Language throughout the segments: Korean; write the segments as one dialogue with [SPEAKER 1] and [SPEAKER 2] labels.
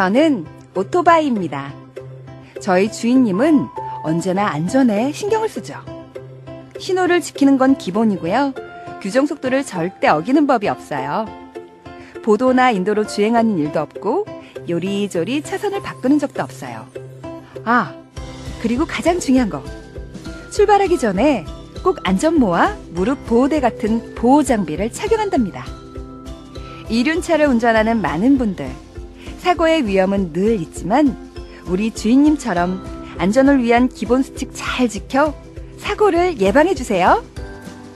[SPEAKER 1] 저는 오토바이입니다. 저희 주인님은 언제나 안전에 신경을 쓰죠. 신호를 지키는 건 기본이고요. 규정 속도를 절대 어기는 법이 없어요. 보도나 인도로 주행하는 일도 없고 요리조리 차선을 바꾸는 적도 없어요. 아, 그리고 가장 중요한 거. 출발하기 전에 꼭 안전모와 무릎 보호대 같은 보호 장비를 착용한답니다. 이륜차를 운전하는 많은 분들, 사고의 위험은 늘 있지만 우리 주인님처럼 안전을 위한 기본 수칙 잘 지켜 사고를 예방해 주세요.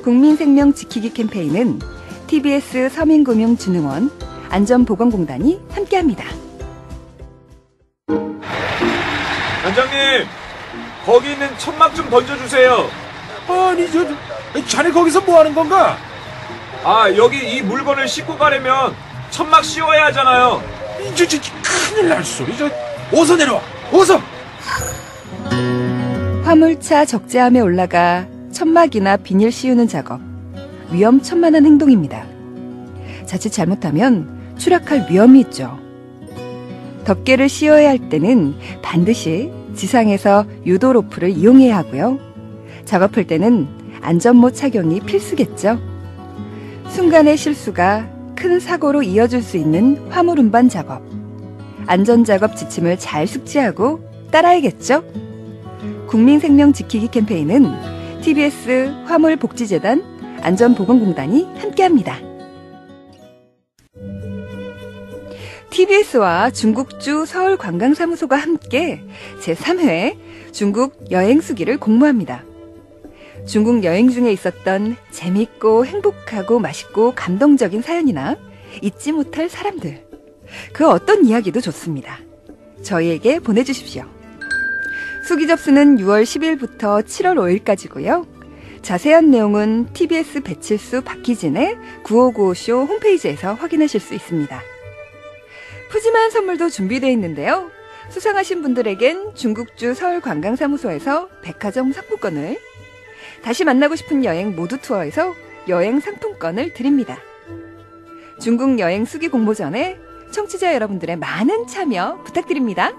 [SPEAKER 1] 국민 생명 지키기 캠페인은 TBS 서민금융진흥원 안전보건공단이 함께합니다.
[SPEAKER 2] 원장님, 거기 있는 천막 좀 던져주세요.
[SPEAKER 3] 아니 저, 저 자네 거기서 뭐 하는 건가?
[SPEAKER 2] 아, 여기 이 물건을 싣고 가려면 천막 씌워야 하잖아요.
[SPEAKER 3] 저, 저, 저 큰일 날 소리 저 어서 내려와 어서
[SPEAKER 1] 화물차 적재함에 올라가 천막이나 비닐 씌우는 작업. 위험천만한 행동입니다. 자칫 잘못하면 추락할 위험이 있죠. 덮개를 씌워야 할 때는 반드시 지상에서 유도 로프를 이용해야 하고요. 작업할 때는 안전모 착용이 필수겠죠. 순간의 실수가 큰 사고로 이어질 수 있는 화물 운반 작업. 안전 작업 지침을 잘 숙지하고 따라야겠죠? 국민 생명 지키기 캠페인은 TBS 화물복지재단 안전보건공단이 함께합니다. TBS와 중국주 서울관광사무소가 함께 제3회 중국 여행수기를 공모합니다. 중국 여행 중에 있었던 재밌고 행복하고 맛있고 감동적인 사연이나 잊지 못할 사람들. 그 어떤 이야기도 좋습니다. 저희에게 보내주십시오. 수기 접수는 6월 10일부터 7월 5일까지고요. 자세한 내용은 TBS 배칠수 박희진의 9595쇼 홈페이지에서 확인하실 수 있습니다. 푸짐한 선물도 준비되어 있는데요. 수상하신 분들에겐 중국주 서울관광사무소에서 백화점 상품권을, 다시 만나고 싶은 여행 모두 투어에서 여행 상품권을 드립니다. 중국 여행 수기 공모 전에 청취자 여러분들의 많은 참여 부탁드립니다.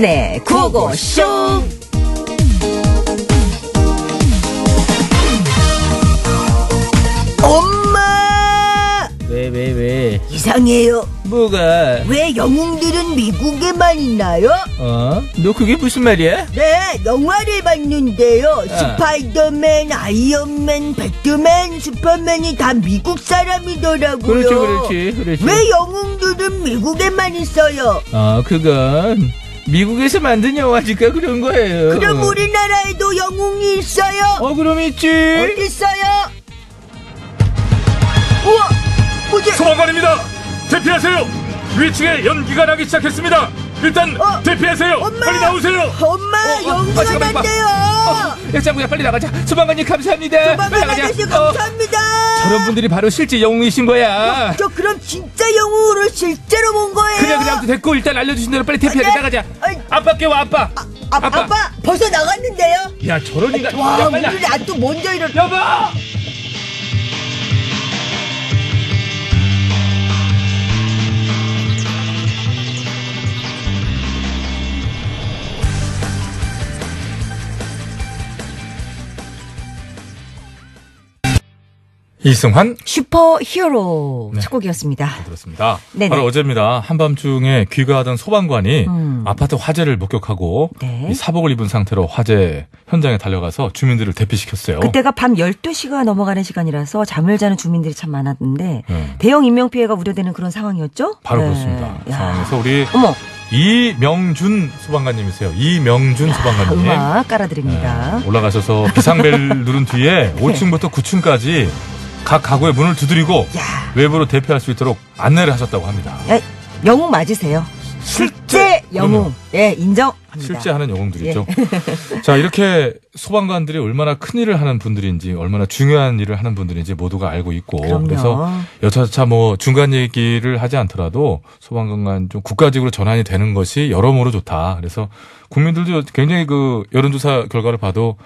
[SPEAKER 4] 박희진의 구호고쇼 엄마
[SPEAKER 5] 왜, 왜, 왜?
[SPEAKER 4] 이상해요
[SPEAKER 5] 뭐가?
[SPEAKER 4] 왜 영웅들은 미국에만 있나요?
[SPEAKER 5] 어? 너 그게 무슨 말이야?
[SPEAKER 4] 네 영화를 봤는데요
[SPEAKER 5] 아.
[SPEAKER 4] 스파이더맨 아이언맨 배트맨 슈퍼맨이 다 미국 사람이더라고요
[SPEAKER 5] 그렇지, 그렇지, 그렇지.
[SPEAKER 4] 왜 영웅들은 미국에만 있어요?
[SPEAKER 5] 어, 그건 미국에서 만든 영화니까 그런 거예요.
[SPEAKER 4] 그럼 우리나라에도 영웅이 있어요?
[SPEAKER 5] 어, 그럼 있지.
[SPEAKER 4] 어디 있어요? 우와 뭐지?
[SPEAKER 2] 소방관입니다. 대피하세요. 위층에 연기가 나기 시작했습니다. 일단
[SPEAKER 4] 어?
[SPEAKER 2] 대피하세요.
[SPEAKER 4] 엄마!
[SPEAKER 2] 빨리 나오세요.
[SPEAKER 4] 엄마
[SPEAKER 5] 어, 어, 아, 잠깐만,
[SPEAKER 4] 난대요
[SPEAKER 5] 어, 야, 짱구야, 빨리 나가자. 소방관님, 감사합니다. 빨리
[SPEAKER 4] 소방관
[SPEAKER 5] 나가자.
[SPEAKER 4] 아저씨
[SPEAKER 5] 어,
[SPEAKER 4] 감사합니다
[SPEAKER 5] 저런 분들이 바로 실제 영웅이신 거야.
[SPEAKER 4] 저 그럼 진짜 영웅으로 실제로 본 거예요?
[SPEAKER 5] 그래, 그냥 됐고, 일단 알려주신 대로 빨리 대피하자.
[SPEAKER 4] 네.
[SPEAKER 5] 나가자.
[SPEAKER 4] 아이.
[SPEAKER 5] 아빠 깨워, 아빠.
[SPEAKER 4] 아, 아빠. 벌써 나갔는데요?
[SPEAKER 5] 야, 저런 인간.
[SPEAKER 4] 와
[SPEAKER 5] 야, 빨리 나.
[SPEAKER 4] 아또 먼저 이런
[SPEAKER 5] 여보!
[SPEAKER 2] 이승환
[SPEAKER 4] 슈퍼 히어로
[SPEAKER 2] 네.
[SPEAKER 4] 첫 곡이었습니다
[SPEAKER 2] 들었습니다.
[SPEAKER 4] 네네.
[SPEAKER 2] 바로 어제입니다. 한밤중에 귀가하던 소방관이
[SPEAKER 4] 음.
[SPEAKER 2] 아파트 화재를 목격하고
[SPEAKER 4] 네.
[SPEAKER 2] 이 사복을 입은 상태로 화재 현장에 달려가서 주민들을 대피시켰어요.
[SPEAKER 4] 그때가 밤 12시가 넘어가는 시간이라서 잠을 자는 주민들이 참 많았는데
[SPEAKER 2] 네.
[SPEAKER 4] 대형 인명 피해가 우려되는 그런 상황이었죠?
[SPEAKER 2] 바로
[SPEAKER 4] 네.
[SPEAKER 2] 그렇습니다.
[SPEAKER 4] 야.
[SPEAKER 2] 상황에서 우리
[SPEAKER 4] 어머
[SPEAKER 2] 이명준 소방관님이세요. 이명준 소방관님.
[SPEAKER 4] 음악 깔아드립니다
[SPEAKER 2] 네, 올라가셔서 비상벨 누른 뒤에 5층부터 9층까지 각 가구의 문을 두드리고
[SPEAKER 4] 야.
[SPEAKER 2] 외부로 대피할 수 있도록 안내를 하셨다고 합니다.
[SPEAKER 4] 야, 영웅 맞으세요 실제 영웅. 예, 인정합니다.
[SPEAKER 2] 실제 하는 영웅들이죠.
[SPEAKER 4] 예.
[SPEAKER 2] 자, 이렇게 소방관들이 얼마나 큰 일을 하는 분들인지, 얼마나 중요한 일을 하는 분들인지 모두가 알고 있고,
[SPEAKER 4] 그럼요.
[SPEAKER 2] 그래서 여차저차 뭐 중간 얘기를 하지 않더라도 소방관 좀 국가직으로 전환이 되는 것이 여러모로 좋다. 그래서 국민들도 굉장히 그 여론조사 결과를 봐도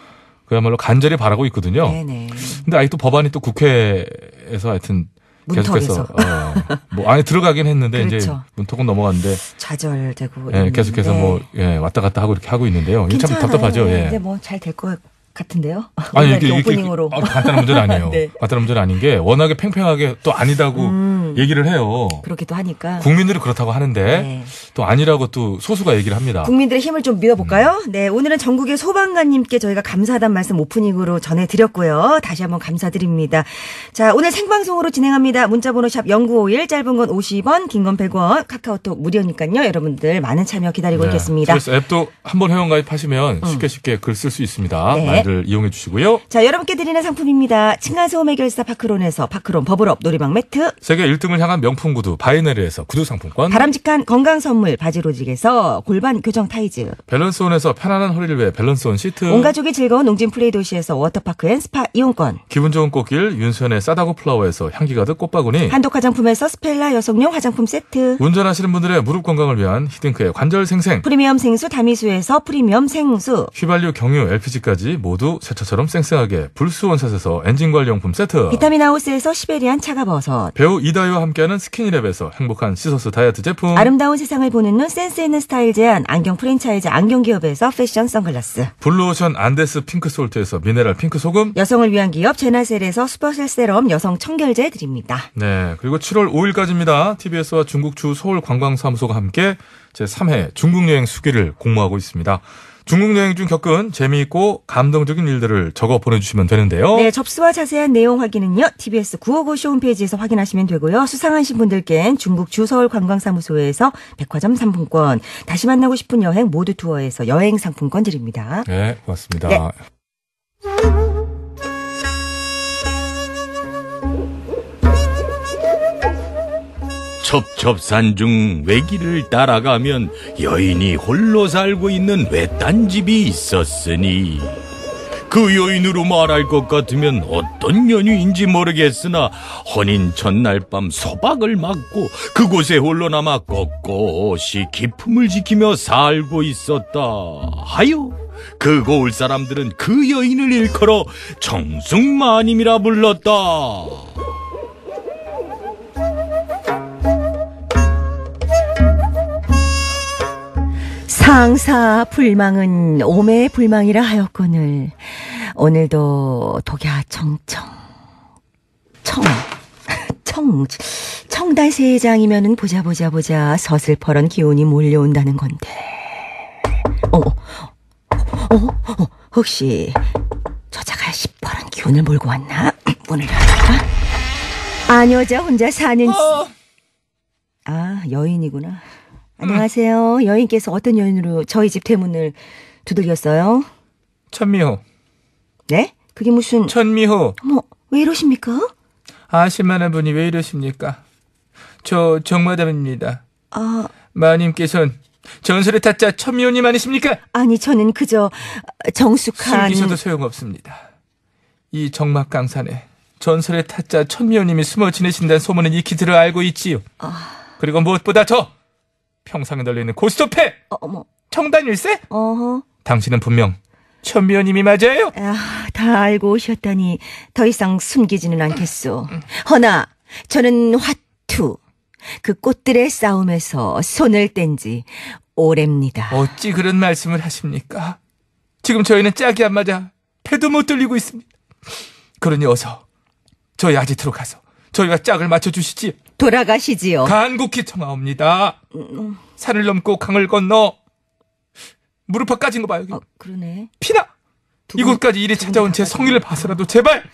[SPEAKER 2] 그야말로 간절히 바라고 있거든요.
[SPEAKER 4] 네네.
[SPEAKER 2] 근데 아직도 법안이 또 국회에서 하여튼 계속해서. 어, 뭐 안에 들어가긴 했는데 이제
[SPEAKER 4] 그렇죠.
[SPEAKER 2] 문턱은 넘어갔는데
[SPEAKER 4] 좌절되고.
[SPEAKER 2] 예, 계속해서. 뭐 예, 왔다 갔다 하고 이렇게 하고 있는데요. 이게 참
[SPEAKER 4] 괜찮아요.
[SPEAKER 2] 답답하죠. 예.
[SPEAKER 4] 이제 뭐 잘 될 것 같은데요.
[SPEAKER 2] 아니 이게
[SPEAKER 4] 이렇게
[SPEAKER 2] 이게
[SPEAKER 4] 오프닝으로.
[SPEAKER 2] 아, 간단한 문제는 아니에요.
[SPEAKER 4] 네.
[SPEAKER 2] 간단한 문제는 아닌 게 워낙에 팽팽하게 또 아니다고
[SPEAKER 4] 음.
[SPEAKER 2] 얘기를 해요.
[SPEAKER 4] 그렇기도 하니까.
[SPEAKER 2] 국민들이 그렇다고 하는데
[SPEAKER 4] 네.
[SPEAKER 2] 또 아니라고 또 소수가 얘기를 합니다.
[SPEAKER 4] 국민들의 힘을 좀 믿어볼까요? 네, 오늘은 전국의 소방관님께 저희가 감사하단 말씀 오프닝으로 전해드렸고요. 다시 한번 감사드립니다. 자, 오늘 생방송으로 진행합니다. 문자번호 샵 0951, 짧은 건 50원, 긴 건 100원, 카카오톡 무료니까요. 여러분들 많은 참여 기다리고 있겠습니다. 음.
[SPEAKER 2] 그래서 앱도 한 번 회원 가입하시면 쉽게 쉽게 글쓸 수 있습니다.
[SPEAKER 4] 네.
[SPEAKER 2] 많이들 이용해 주시고요.
[SPEAKER 4] 자, 여러분께 드리는 상품입니다. 층간소음 해결사 파크론에서 파크론 버블업 놀이방 매트,
[SPEAKER 2] 세계 1등을 향한 명품 구두 바이네르에서 구두 상품권,
[SPEAKER 4] 바람직한 건강 선물 바지로직에서 골반 교정 타이즈,
[SPEAKER 2] 밸런스온에서 편안한 허리를 위해 밸런스온 시트,
[SPEAKER 4] 온 가족이 즐거운 웅진 플레이도시에서 워터파크 and 스파 이용권,
[SPEAKER 2] 기분 좋은 꽃길 윤수현의 싸다고 플라워에서 향기 가득 꽃바구니,
[SPEAKER 4] 한독 화장품에서 스펠라 여성용 화장품 세트,
[SPEAKER 2] 운전하시는 분들의 무릎 건강을 위한 히딩크의 관절 생생,
[SPEAKER 4] 프리미엄 생수 다미수에서 프리미엄 생수,
[SPEAKER 2] 휘발유 경유 LPG까지 모두 새 차처럼 쌩쌩하게 불스원샷에서 엔진 관리용품 세트,
[SPEAKER 4] 비타민 하우스에서 시베리안 차가버섯,
[SPEAKER 2] 배우 이다효와 함께하는 스키니랩에서 행복한 시서스 다이어트 제품,
[SPEAKER 4] 아름다운 세상을 보는 눈 센스 있는 스타일 제한 안경 프랜차이즈 안경기업에서 패션 선글라스,
[SPEAKER 2] 블루오션 안데스 핑크솔트에서 미네랄 핑크 소금,
[SPEAKER 4] 여성을 위한 기업 제나셀에서 슈퍼셀 세럼 여성 청결제 드립니다.
[SPEAKER 2] 네, 그리고 7월 5일까지입니다. TBS와 중국 주 서울 관광사무소가 함께 제3회 중국 여행 수기를 공모하고 있습니다. 중국 여행 중 겪은 재미있고 감동적인 일들을 적어 보내주시면 되는데요.
[SPEAKER 4] 네, 접수와 자세한 내용 확인은요. TBS 955쇼 홈페이지에서 확인하시면 되고요. 수상하신 분들께는 중국 주서울 관광사무소에서 백화점 상품권, 다시 만나고 싶은 여행 모두 투어에서 여행 상품권 드립니다.
[SPEAKER 2] 네, 고맙습니다.
[SPEAKER 4] 네.
[SPEAKER 6] 첩첩산 중 외길을 따라가면 여인이 홀로 살고 있는 외딴 집이 있었으니 그 여인으로 말할 것 같으면 어떤 연유인지 모르겠으나 혼인 첫날 밤 소박을 맞고 그곳에 홀로 남아 꼿꼿이 기품을 지키며 살고 있었다. 하여 그 고을 사람들은 그 여인을 일컬어 정승마님이라 불렀다
[SPEAKER 4] 상사 불망은 오매 불망이라 하였거늘 오늘도 독야 청청 청. 청, 청달 세 장이면은 보자 보자 보자 서슬퍼런 기운이 몰려온다는 건데. 어, 어, 어, 혹시 저자가 시퍼런 기운을 몰고 왔나? 문을 열어볼까? 안 여자 혼자 사는. 아, 여인이구나. 안녕하세요. 여인께서 어떤 여인으로 저희 집 대문을 두들겼어요?
[SPEAKER 2] 천미호,
[SPEAKER 4] 네? 그게 무슨,
[SPEAKER 2] 천미호,
[SPEAKER 4] 어머, 왜 이러십니까?
[SPEAKER 2] 아실만한 분이 왜 이러십니까? 저 정마담입니다.
[SPEAKER 4] 아,
[SPEAKER 2] 마님께선 전설의 타짜 천미호님 아니십니까?
[SPEAKER 4] 아니, 저는 그저 정숙한.
[SPEAKER 2] 숨기셔도 소용없습니다. 이 정막강산에 전설의 타짜 천미호님이 숨어 지내신다는 소문은 익히 들어 알고 있지요. 그리고 무엇보다 더 평상에 널려있는 고스톱패
[SPEAKER 4] 어, 어머,
[SPEAKER 2] 청단일세?
[SPEAKER 4] 어허.
[SPEAKER 2] 당신은 분명 천미호님이 맞아요.
[SPEAKER 4] 아, 다 알고 오셨다니 더 이상 숨기지는 않겠소. 허나 저는 화투 그 꽃들의 싸움에서 손을 뗀 지 오래입니다.
[SPEAKER 2] 어찌 그런 말씀을 하십니까? 지금 저희는 짝이 안 맞아 패도 못 돌리고 있습니다. 그러니 어서 저희 아지트로 가서 저희가 짝을 맞춰 주시지.
[SPEAKER 4] 돌아가시지요.
[SPEAKER 2] 간곡히 청하옵니다. 산을 넘고 강을 건너 무릎 까진 거봐 여기
[SPEAKER 4] 어, 그러네.
[SPEAKER 2] 피나 이곳까지 일이 찾아온
[SPEAKER 4] 다
[SPEAKER 2] 제. 성의를 봐서라도 제발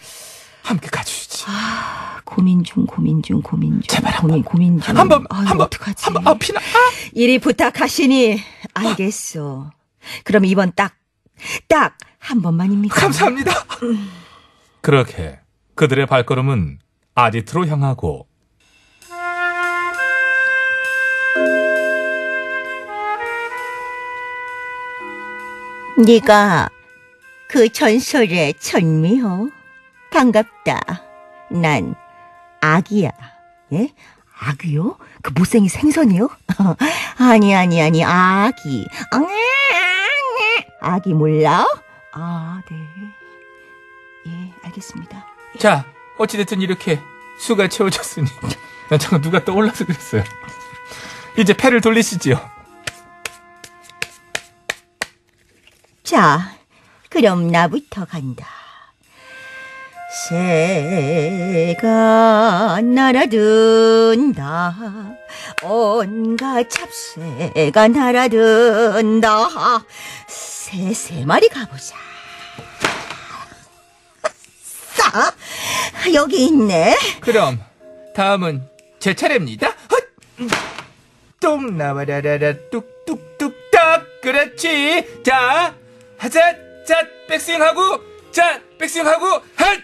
[SPEAKER 2] 함께 가주시지.
[SPEAKER 4] 고민 중 고민 중 고민 중
[SPEAKER 2] 제발 한
[SPEAKER 4] 고민 고민 중.
[SPEAKER 2] 한 번
[SPEAKER 4] 아유,
[SPEAKER 2] 한 번
[SPEAKER 4] 어떡하지?
[SPEAKER 2] 한 번 아 피나 아.
[SPEAKER 4] 이리 부탁하시니 알겠소. 그럼 이번 딱 딱 한 번만입니다.
[SPEAKER 2] 감사합니다. 그렇게 그들의 발걸음은 아지트로 향하고
[SPEAKER 4] 네가 그 전설의 천미호 반갑다. 난 아기야. 예? 아기요? 그 못생긴 생선이요? 아니 아니 아니 아기. 아기 몰라? 아 네. 예 알겠습니다.
[SPEAKER 2] 자, 어찌됐든 이렇게 수가 채워졌으니. 난 잠깐 누가 떠올라서 그랬어요. 이제 패를 돌리시지요.
[SPEAKER 4] 자, 그럼 나부터 간다. 새가 날아든다. 온갖 잡새가 날아든다. 새, 세 마리 가보자. 싸! 여기 있네.
[SPEAKER 2] 그럼 다음은 제 차례입니다. 헛! 똥 나와라라라 뚝뚝뚝딱 그렇지. 자, 하자, 자, 백스윙 하고, 자, 백스윙 하고, 핫,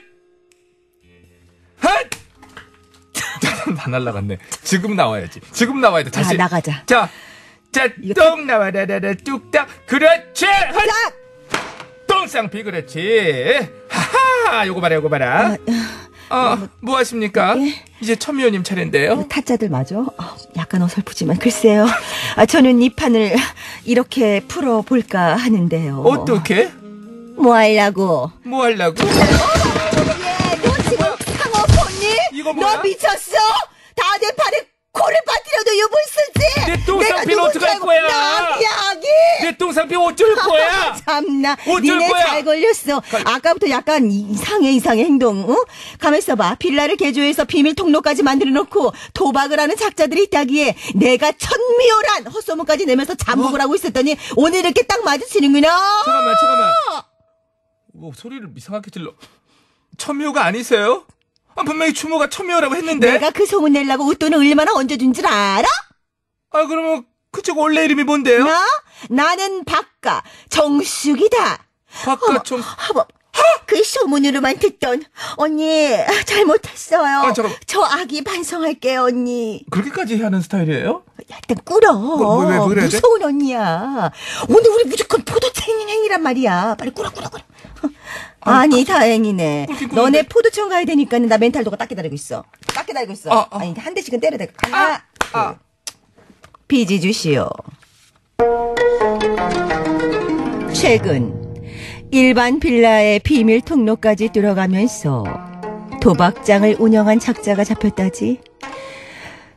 [SPEAKER 2] 핫. 다 날라갔네. 지금 나와야지. 지금 나와야 돼.
[SPEAKER 4] 자,
[SPEAKER 2] 다시
[SPEAKER 4] 나가자.
[SPEAKER 2] 자, 자,
[SPEAKER 4] 이거
[SPEAKER 2] 똥 나와라라라 뚝딱 그렇지. 핫. 똥쌍피 그렇지. 하하, 요거 봐라, 요거 봐라. 어, 뭐 하십니까? 이제 천미호님 차례인데요.
[SPEAKER 4] 타짜들 맞아? 아, 약간 어설프지만 글쎄요. 아, 저는 이 판을 이렇게 풀어볼까 하는데요.
[SPEAKER 2] 어떻게?
[SPEAKER 4] 뭐 하려고?
[SPEAKER 2] 뭐 하려고?
[SPEAKER 4] 예, 너 지금 상어?
[SPEAKER 2] 이거 뭐야?
[SPEAKER 4] 너 미쳤어? 다 내 팔에 코를 빠뜨려도 이걸 쓰지?
[SPEAKER 2] 내똥
[SPEAKER 4] 내가
[SPEAKER 2] 쌍피는
[SPEAKER 4] 누군지
[SPEAKER 2] 어떡할
[SPEAKER 4] 알고
[SPEAKER 2] 거야?
[SPEAKER 4] 나비야기!
[SPEAKER 2] 내 똥쌍피 어쩔 거야?
[SPEAKER 4] 참나,
[SPEAKER 2] 어쩔
[SPEAKER 4] 니네
[SPEAKER 2] 거야?
[SPEAKER 4] 잘 걸렸어. 아까부터 약간 이상해 이상해 행동. 어? 가만 있어봐. 빌라를 개조해서 비밀 통로까지 만들어 놓고 도박을 하는 작자들이 있다기에 내가 천미호란 헛소문까지 내면서 잠복을 하고 있었더니 오늘 이렇게 딱 마주치는구나.
[SPEAKER 2] 잠깐만, 잠깐만. 뭐 소리를 이상하게 질러. 천미호가 아니세요? 아, 분명히 추모가 천미호라고 했는데.
[SPEAKER 4] 내가 그 소문 내려고 웃돈을 얼마나 얹어준 줄 알아?
[SPEAKER 2] 아, 그러면 그쪽 원래 이름이 뭔데요?
[SPEAKER 4] 나? 나는 박가 정숙이다.
[SPEAKER 2] 바깥총.
[SPEAKER 4] 하버. 그 소문으로만 듣던 언니 잘못했어요.
[SPEAKER 2] 아, 잠깐.
[SPEAKER 4] 저 아기 반성할게요 언니.
[SPEAKER 2] 그렇게까지 하는 스타일이에요?
[SPEAKER 4] 일단 꿇어.
[SPEAKER 2] 뭐, 왜, 왜 그래야 돼?
[SPEAKER 4] 무서운 언니야. 오늘 우리 무조건 포도 챙행이란 말이야. 빨리 꿇어 꿇어 꿇어. 아니 다행이네.
[SPEAKER 2] 꿇긴 꿇는데.
[SPEAKER 4] 너네 포도청 가야 되니까 나 멘탈 도가 딱 기다리고 있어. 딱 기다리고 있어.
[SPEAKER 2] 아, 아.
[SPEAKER 4] 아 니 한 대씩은 때려야 돼. 하나.
[SPEAKER 2] 아.
[SPEAKER 4] 둘. 비지 주시오. 최근 일반 빌라의 비밀 통로까지 들어가면서 도박장을 운영한 작자가 잡혔다지.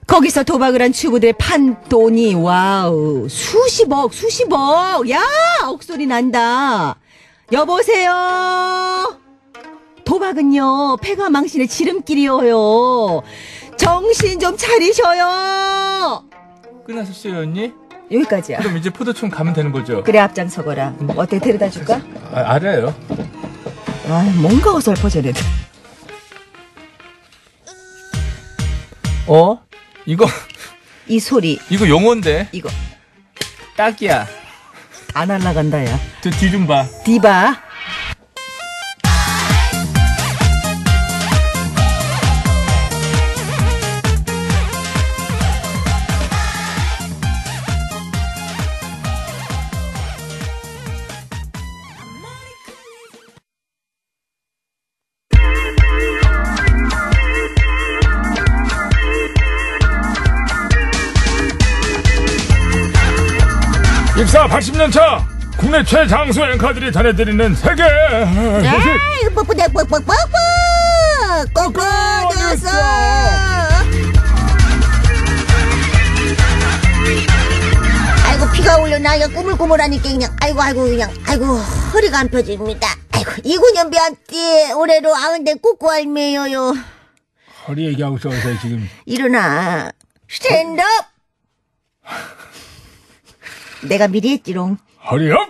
[SPEAKER 4] 거기서 도박을 한 주부들의 판 돈이 wow 수십억 수십억 야 억소리 난다. 여보세요. 도박은요 패가 망신의 지름길이어요. 정신 좀 차리셔요.
[SPEAKER 2] 끝나셨어요, 언니?
[SPEAKER 4] 여기까지야.
[SPEAKER 2] 그럼 이제 포도청 가면 되는 거죠?
[SPEAKER 4] 그래 앞장서거라. 어때 데려다 줄까?
[SPEAKER 2] 아, 알아요.
[SPEAKER 4] 아 뭔가 어설퍼 쟤네들.
[SPEAKER 2] 어? 이거,
[SPEAKER 4] 이 소리
[SPEAKER 2] 이거 용어인데?
[SPEAKER 4] 이거
[SPEAKER 2] 딱이야.
[SPEAKER 4] 다 날라간다 야.
[SPEAKER 2] 저 뒤 좀 봐.
[SPEAKER 4] 디바.
[SPEAKER 7] 입사 80년 차 국내 최장수 앵커들이 전해드리는 세계 소식.
[SPEAKER 4] 뽀뽀대 뽀뽀뽀뽀 꼬꼬녀서
[SPEAKER 8] 아이고 피가 올려나? 그냥 꾸물꾸물하니까 그냥 아이고 아이고 그냥 아이고 허리가 안 펴집니다. 아이고 이구년비한테 올해로 아흔대 꽂고 알매요요.
[SPEAKER 7] 허리 얘기하고 있어서 지금.
[SPEAKER 8] 일어나. 스탠드업.
[SPEAKER 4] 내가 미리 했지롱.
[SPEAKER 7] 허리업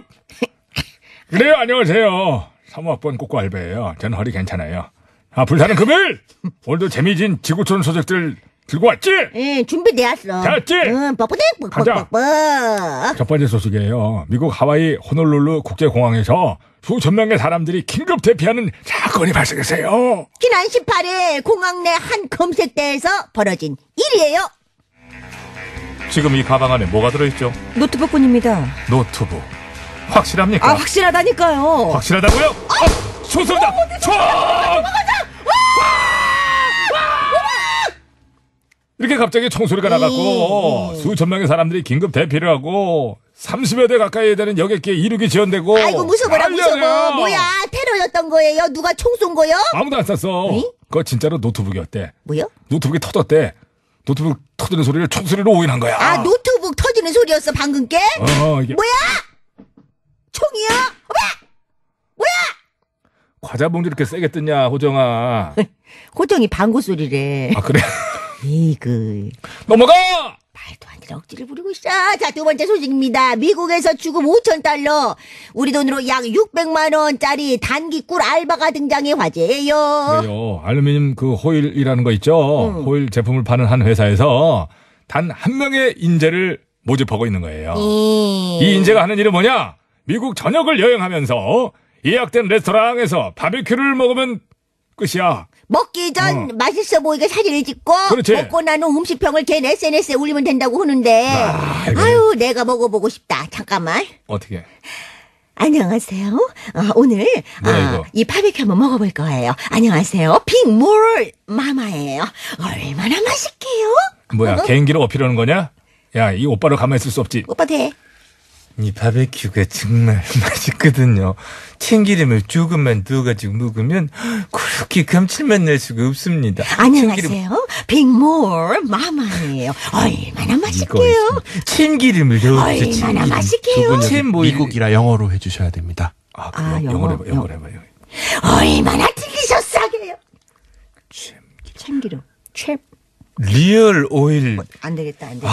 [SPEAKER 7] 그래요 안녕하세요 사모학번 꼬꼬 알바예요 저는 허리 괜찮아요 아 불타는 금요일 오늘도 재미진 지구촌 소식들 들고 왔지
[SPEAKER 8] 예 준비되었어.
[SPEAKER 7] 됐지?
[SPEAKER 8] 응 뽀뽀대
[SPEAKER 7] 가자.
[SPEAKER 8] 뽀뽀뽀뽀.
[SPEAKER 7] 첫 번째 소식이에요 미국 하와이 호놀룰루 국제공항에서 수천 명의 사람들이 긴급 대피하는 사건이 발생했어요
[SPEAKER 8] 지난 18일 공항 내 한 검색대에서 벌어진 일이에요.
[SPEAKER 9] 지금 이 가방 안에 뭐가 들어있죠?
[SPEAKER 4] 노트북뿐입니다.
[SPEAKER 9] 노트북.
[SPEAKER 2] 확실합니까?
[SPEAKER 10] 아, 확실하다니까요.
[SPEAKER 2] 확실하다고요? 어, 총소리다! 총! 이렇게 갑자기 총소리가 나갔고 수천 명의 사람들이 긴급 대피를 하고 30여 대 가까이 되는 여객기에 이륙이 지연되고
[SPEAKER 4] 아이고 무서워라 무서워. 뭐야 테러였던 거예요? 누가 총 쏜 거요?
[SPEAKER 2] 아무도 안 쐈어.
[SPEAKER 4] 응?
[SPEAKER 2] 그거 진짜로 노트북이었대.
[SPEAKER 4] 뭐요?
[SPEAKER 2] 노트북이 터졌대. 노트북 터지는 소리를 총소리로 오인한 거야.
[SPEAKER 4] 아 노트북 터지는 소리였어 방금 게?
[SPEAKER 2] 어, 이게
[SPEAKER 4] 뭐야? 총이야?
[SPEAKER 2] 과자 봉지 이렇게 세게 뜯냐, 호정아.
[SPEAKER 4] 호정이 방구 소리래.
[SPEAKER 2] 아, 그래?
[SPEAKER 4] 이그
[SPEAKER 2] 넘어가!
[SPEAKER 4] 억지를 부리고 있어. 자, 두 번째 소식입니다. 미국에서 주급 5천 달러, 우리 돈으로 약 600만 원짜리 단기 꿀 알바가 등장해 화제예요.
[SPEAKER 2] 그래요. 알루미늄 그 호일이라는 거 있죠? 호일 제품을 파는 한 회사에서 단 한 명의 인재를 모집하고 있는 거예요.
[SPEAKER 4] 이,
[SPEAKER 2] 이 인재가 하는 일은 뭐냐? 미국 전역을 여행하면서 예약된 레스토랑에서 바비큐를 먹으면 끝이야.
[SPEAKER 4] 먹기 전
[SPEAKER 2] 어.
[SPEAKER 4] 맛있어 보이게 사진을 찍고
[SPEAKER 2] 그렇지.
[SPEAKER 4] 먹고 난 후 음식평을 걔 SNS에 올리면 된다고 하는데
[SPEAKER 2] 아이고.
[SPEAKER 4] 아유 내가 먹어보고 싶다. 잠깐만.
[SPEAKER 2] 어떻게?
[SPEAKER 4] 안녕하세요. 아, 오늘
[SPEAKER 2] 뭐야,
[SPEAKER 4] 아,
[SPEAKER 2] 이거?
[SPEAKER 4] 이 바비큐 한번 먹어볼 거예요. 안녕하세요. 빅몰 마마예요. 얼마나 맛있게요?
[SPEAKER 2] 뭐야, 개인기를 어필하는 거냐? 야, 이 오빠를 가만히 있을 수 없지.
[SPEAKER 4] 오빠 돼.
[SPEAKER 11] 이 바베큐가 정말 맛있거든요. 참기름을 조금만 넣어가지고 먹으면 그렇게 감칠맛 날 수가 없습니다. 참기름
[SPEAKER 4] 안녕하세요. 빅몰 마마예요. 얼마나 맛있게요?
[SPEAKER 11] 참기름을 넣어주세요.
[SPEAKER 4] 얼마나
[SPEAKER 11] 참기름.
[SPEAKER 4] 맛있게요?
[SPEAKER 11] 참 뭐,
[SPEAKER 12] 미국이라 영어로 해주셔야 됩니다.
[SPEAKER 2] 아,
[SPEAKER 4] 아,
[SPEAKER 2] 그
[SPEAKER 4] 영어,
[SPEAKER 2] 영어로 해봐, 영어로 해봐요.
[SPEAKER 4] 얼마나 delicious하게요? 참기름. 참.
[SPEAKER 11] real oil.
[SPEAKER 4] 안 되겠다, 안 돼.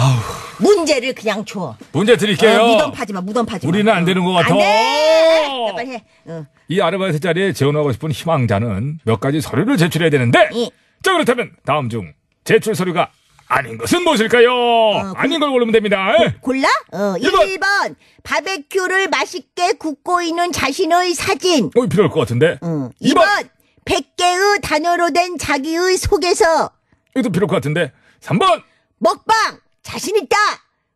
[SPEAKER 4] 문제를 그냥 줘.
[SPEAKER 2] 문제 드릴게요.
[SPEAKER 4] 어, 무덤 파지 마, 무덤 파지 마.
[SPEAKER 2] 우리는 안 되는 것 같아.
[SPEAKER 4] 안 돼! 자, 빨리 해. 어.
[SPEAKER 2] 이 아르바이트 자리에 지원하고 싶은 희망자는 몇 가지 서류를 제출해야 되는데
[SPEAKER 4] 예.
[SPEAKER 2] 자 그렇다면 다음 중 제출 서류가 아닌 것은 무엇일까요? 아닌 걸 고르면 됩니다.
[SPEAKER 4] 골라? 어,
[SPEAKER 2] 일 번.
[SPEAKER 4] 1번. 바베큐를 맛있게 굽고 있는 자신의 사진.
[SPEAKER 2] 어, 필요할 것 같은데.
[SPEAKER 4] 어.
[SPEAKER 2] 이
[SPEAKER 4] 2번. 100개의 단어로 된 자기의 소개서.
[SPEAKER 2] 이것도 필요할 것 같은데. 3번.
[SPEAKER 4] 먹방. 자신 있다.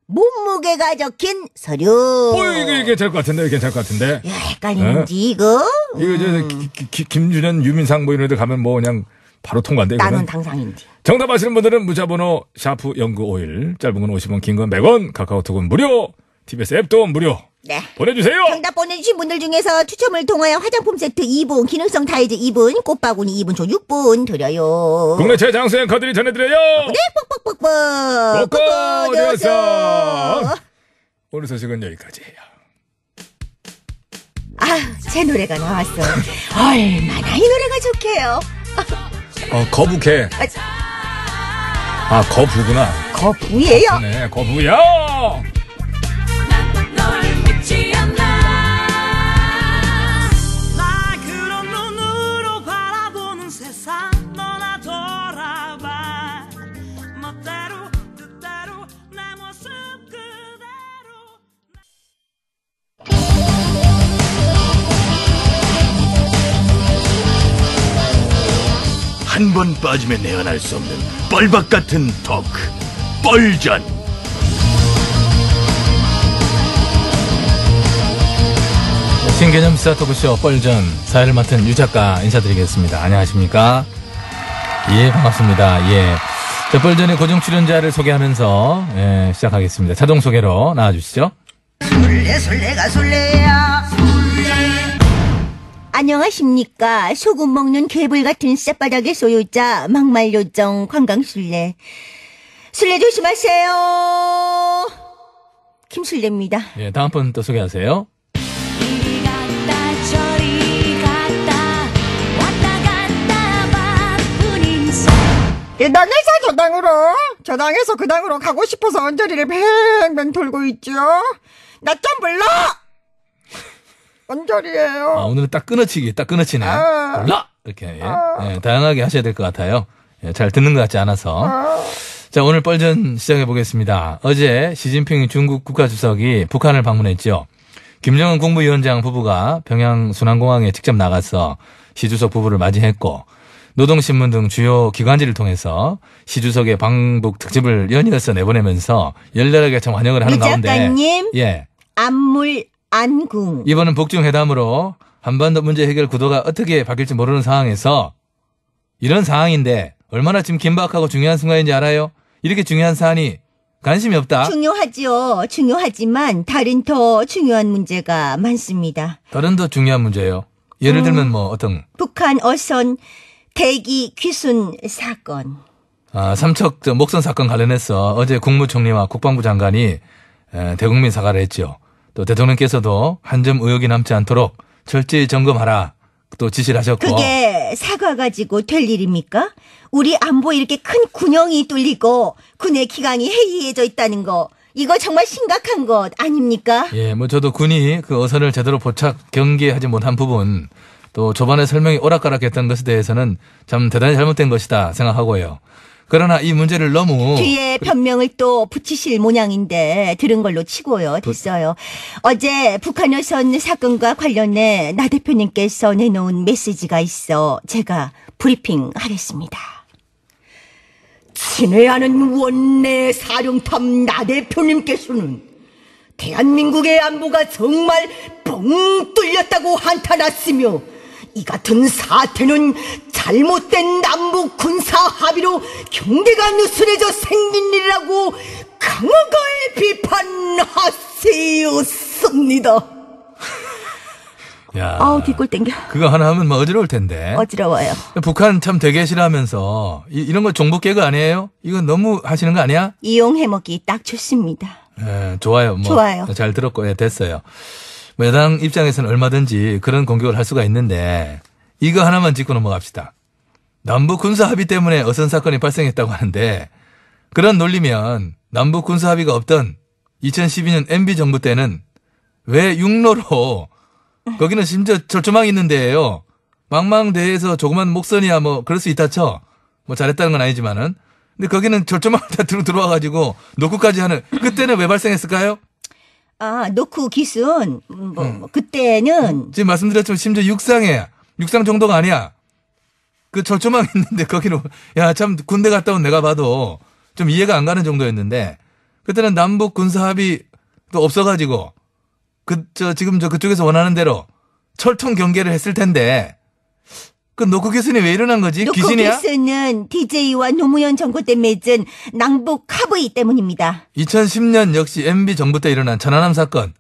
[SPEAKER 4] 몸무게가 적힌 서류.
[SPEAKER 2] 어, 이게, 이게 될 것 같은데. 이게 될 것 같은데.
[SPEAKER 4] 야, 헷갈리는지, 이거?
[SPEAKER 2] 이거 이제 기- 기- 김준현, 유민상 뭐 이런 애들 가면 뭐 그냥 바로 통과인데.
[SPEAKER 4] 나는
[SPEAKER 2] 이거는.
[SPEAKER 4] 당상인지.
[SPEAKER 2] 정답 아시는 분들은 문자번호 샤프 0951 짧은 건 50원 긴 건 100원 카카오톡은 무료 TBS 앱도 무료
[SPEAKER 4] 네.
[SPEAKER 2] 보내주세요
[SPEAKER 4] 정답 보내주신 분들 중에서 추첨을 통하여 화장품 세트 2분, 기능성 타이즈 2분, 꽃바구니 2분, 총 6분 드려요.
[SPEAKER 2] 국내 최장수 앵커들이 전해드려요
[SPEAKER 4] 네, 뻑뻑뻑뻑.
[SPEAKER 2] 뻑뻑.
[SPEAKER 4] 되었어.
[SPEAKER 2] 오늘 소식은 여기까지예요
[SPEAKER 4] 아, 제 노래가 나왔어. 얼마나 이 노래가 좋게요.
[SPEAKER 2] 어 거북해
[SPEAKER 4] 아,
[SPEAKER 2] 아 거부구나
[SPEAKER 4] 거부예요.
[SPEAKER 2] 네 거부야
[SPEAKER 6] 한 번 빠지면 내어날 수 없는 뻘박 같은 토크 뻘전
[SPEAKER 13] 신개념 토크쇼 뻘전 사회를 맡은 유 작가 인사드리겠습니다. 안녕하십니까? 예, 반갑습니다. 예. 자, 뻘전의 고정 출연자를 소개하면서 예, 시작하겠습니다. 자동 소개로 나와주시죠.
[SPEAKER 4] 술래, 술래가 술래야. 안녕하십니까. 소금 먹는 괴물 같은 쌔바닥의 소유자, 막말 요정 관광술래. 술래 조심하세요. 김술래입니다.
[SPEAKER 13] 예, 다음 분 또 소개하세요.
[SPEAKER 14] 이리 갔다 저리 갔다 왔다 갔다 바쁜 인생
[SPEAKER 10] 이 당에서 저 당으로, 저 당에서 그 당으로 가고 싶어서 언저리를 뱅뱅 돌고 있죠. 나 좀 불러! 언저리예요.
[SPEAKER 13] 아, 오늘은 딱 끊어치기, 딱 끊어치네.
[SPEAKER 10] 아.
[SPEAKER 13] 몰라! 이렇게, 예. 예, 다양하게 하셔야 될 것 같아요. 예, 잘 듣는 것 같지 않아서. 자, 오늘 뻘전 시작해 보겠습니다. 어제 시진핑 중국 국가주석이 북한을 방문했죠. 김정은 국무위원장 부부가 평양 순환공항에 직접 나가서 시 주석 부부를 맞이했고, 노동신문 등 주요 기관지를 통해서 시 주석의 방북 특집을 연이어서 내보내면서 열렬하게 참 환영을 하는
[SPEAKER 4] 유
[SPEAKER 13] 가운데.
[SPEAKER 4] 작가님.
[SPEAKER 13] 예.
[SPEAKER 4] 안물 안궁.
[SPEAKER 2] 이번은 북중 회담으로 한반도 문제 해결 구도가 어떻게 바뀔지 모르는 상황에서 이런 상황인데 얼마나 지금 긴박하고 중요한 순간인지 알아요? 이렇게 중요한 사안이 관심이 없다.
[SPEAKER 4] 중요하지요. 중요하지만 다른 더 중요한 문제가 많습니다.
[SPEAKER 2] 다른 더 중요한 문제예요. 예를 들면 뭐 어떤
[SPEAKER 4] 북한 어선 대기 귀순 사건.
[SPEAKER 2] 아, 삼척 저 목선 사건 관련해서 어제 국무총리와 국방부 장관이 에, 대국민 사과를 했죠. 또 대통령께서도 한 점 의혹이 남지 않도록 철저히 점검하라 또 지시를 하셨고
[SPEAKER 4] 그게 사과 가지고 될 일입니까? 우리 안보에 이렇게 큰 군형이 뚫리고 군의 기강이 해이해져 있다는 거. 이거 정말 심각한 것 아닙니까?
[SPEAKER 2] 예, 뭐 저도 군이 그 어선을 제대로 포착 경계하지 못한 부분 또 초반에 설명이 오락가락했던 것에 대해서는 참 대단히 잘못된 것이다 생각하고요. 그러나 이 문제를 너무
[SPEAKER 4] 뒤에 변명을 또 붙이실 모양인데 들은 걸로 치고요. 됐어요. 어제 북한 여선 사건과 관련해 나 대표님께서 내놓은 메시지가 있어 제가 브리핑 하겠습니다. 친애하는 원내 사령탑 나 대표님께서는 대한민국의 안보가 정말 뻥 뚫렸다고 한탄하시며 이 같은 사태는 잘못된 남북 군사 합의로 경계가 느슨해져 생긴 일이라고 강하게 비판하세요습니다.
[SPEAKER 2] 야,
[SPEAKER 4] 아우 뒷골 땡겨.
[SPEAKER 2] 그거 하나 하면 뭐 어지러울 텐데.
[SPEAKER 4] 어지러워요.
[SPEAKER 2] 북한 참 되게 싫어하면서 이, 런거 종북 개그 아니에요? 이거 너무 하시는 거 아니야?
[SPEAKER 4] 이용 해 먹기 딱 좋습니다.
[SPEAKER 2] 예, 좋아요. 뭐
[SPEAKER 4] 좋아요.
[SPEAKER 2] 잘 들었고 예, 됐어요. 뭐 여당 입장에서는 얼마든지 그런 공격을 할 수가 있는데 이거 하나만 짚고 넘어갑시다. 남북 군사 합의 때문에 어선 사건이 발생했다고 하는데 그런 논리면 남북 군사 합의가 없던 2012년 MB 정부 때는 왜 육로로 거기는 심지어 철조망이 있는 데예요. 망망대해에서 조그만 목선이야 뭐 그럴 수 있다 쳐. 뭐 잘했다는 건 아니지만은. 근데 거기는 철조망을 다 들어 들어와 가지고 노크까지 하는 그때는 왜 발생했을까요?
[SPEAKER 4] 아 노크 기순. 뭐, 뭐 그때는.
[SPEAKER 2] 지금 말씀드렸지만 심지어 육상에 육상 정도가 아니야. 그 철조망 있는데 거기는 야참 군대 갔다 온 내가 봐도 좀 이해가 안 가는 정도였는데 그때는 남북 군사 합의도 없어가지고 그 저 지금 저 그쪽에서 원하는 대로 철통 경계를 했을 텐데 그 노크 교수이 왜 일어난 거지? 귀신이야?
[SPEAKER 4] 기순은 DJ와 노무현 정부 때 맺은 남북 합의 때문입니다.
[SPEAKER 2] 2010년 역시 MB 정부 때 일어난 천안함 사건.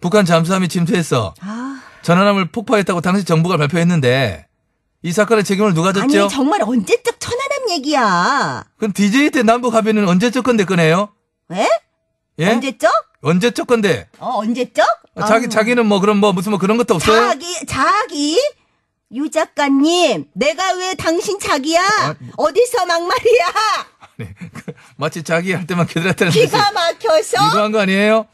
[SPEAKER 2] 북한 잠수함이 침투해서
[SPEAKER 4] 아,
[SPEAKER 2] 천안함을 폭파했다고 당시 정부가 발표했는데 이 사건의 책임을 누가 졌죠?
[SPEAKER 4] 아니 정말 언제적 천안함 얘기야.
[SPEAKER 2] 그럼 DJ 때 남북 합의는 언제적 건데 꺼내요?
[SPEAKER 4] 왜?
[SPEAKER 2] 예?
[SPEAKER 4] 언제적?
[SPEAKER 2] 언제적 건데?
[SPEAKER 4] 어 언제적?
[SPEAKER 2] 아, 자기
[SPEAKER 4] 아우.
[SPEAKER 2] 자기는 뭐 그런 뭐 무슨 뭐 그런 것도 없어요?
[SPEAKER 4] 자기 자기 유 작가님 내가 왜 당신 자기야?
[SPEAKER 2] 아,
[SPEAKER 4] 어디서 막말이야?
[SPEAKER 2] 마치 자기 할 때만 기다렸다는 듯이
[SPEAKER 4] 기가 막혀서
[SPEAKER 2] 유도한 거 아니에요?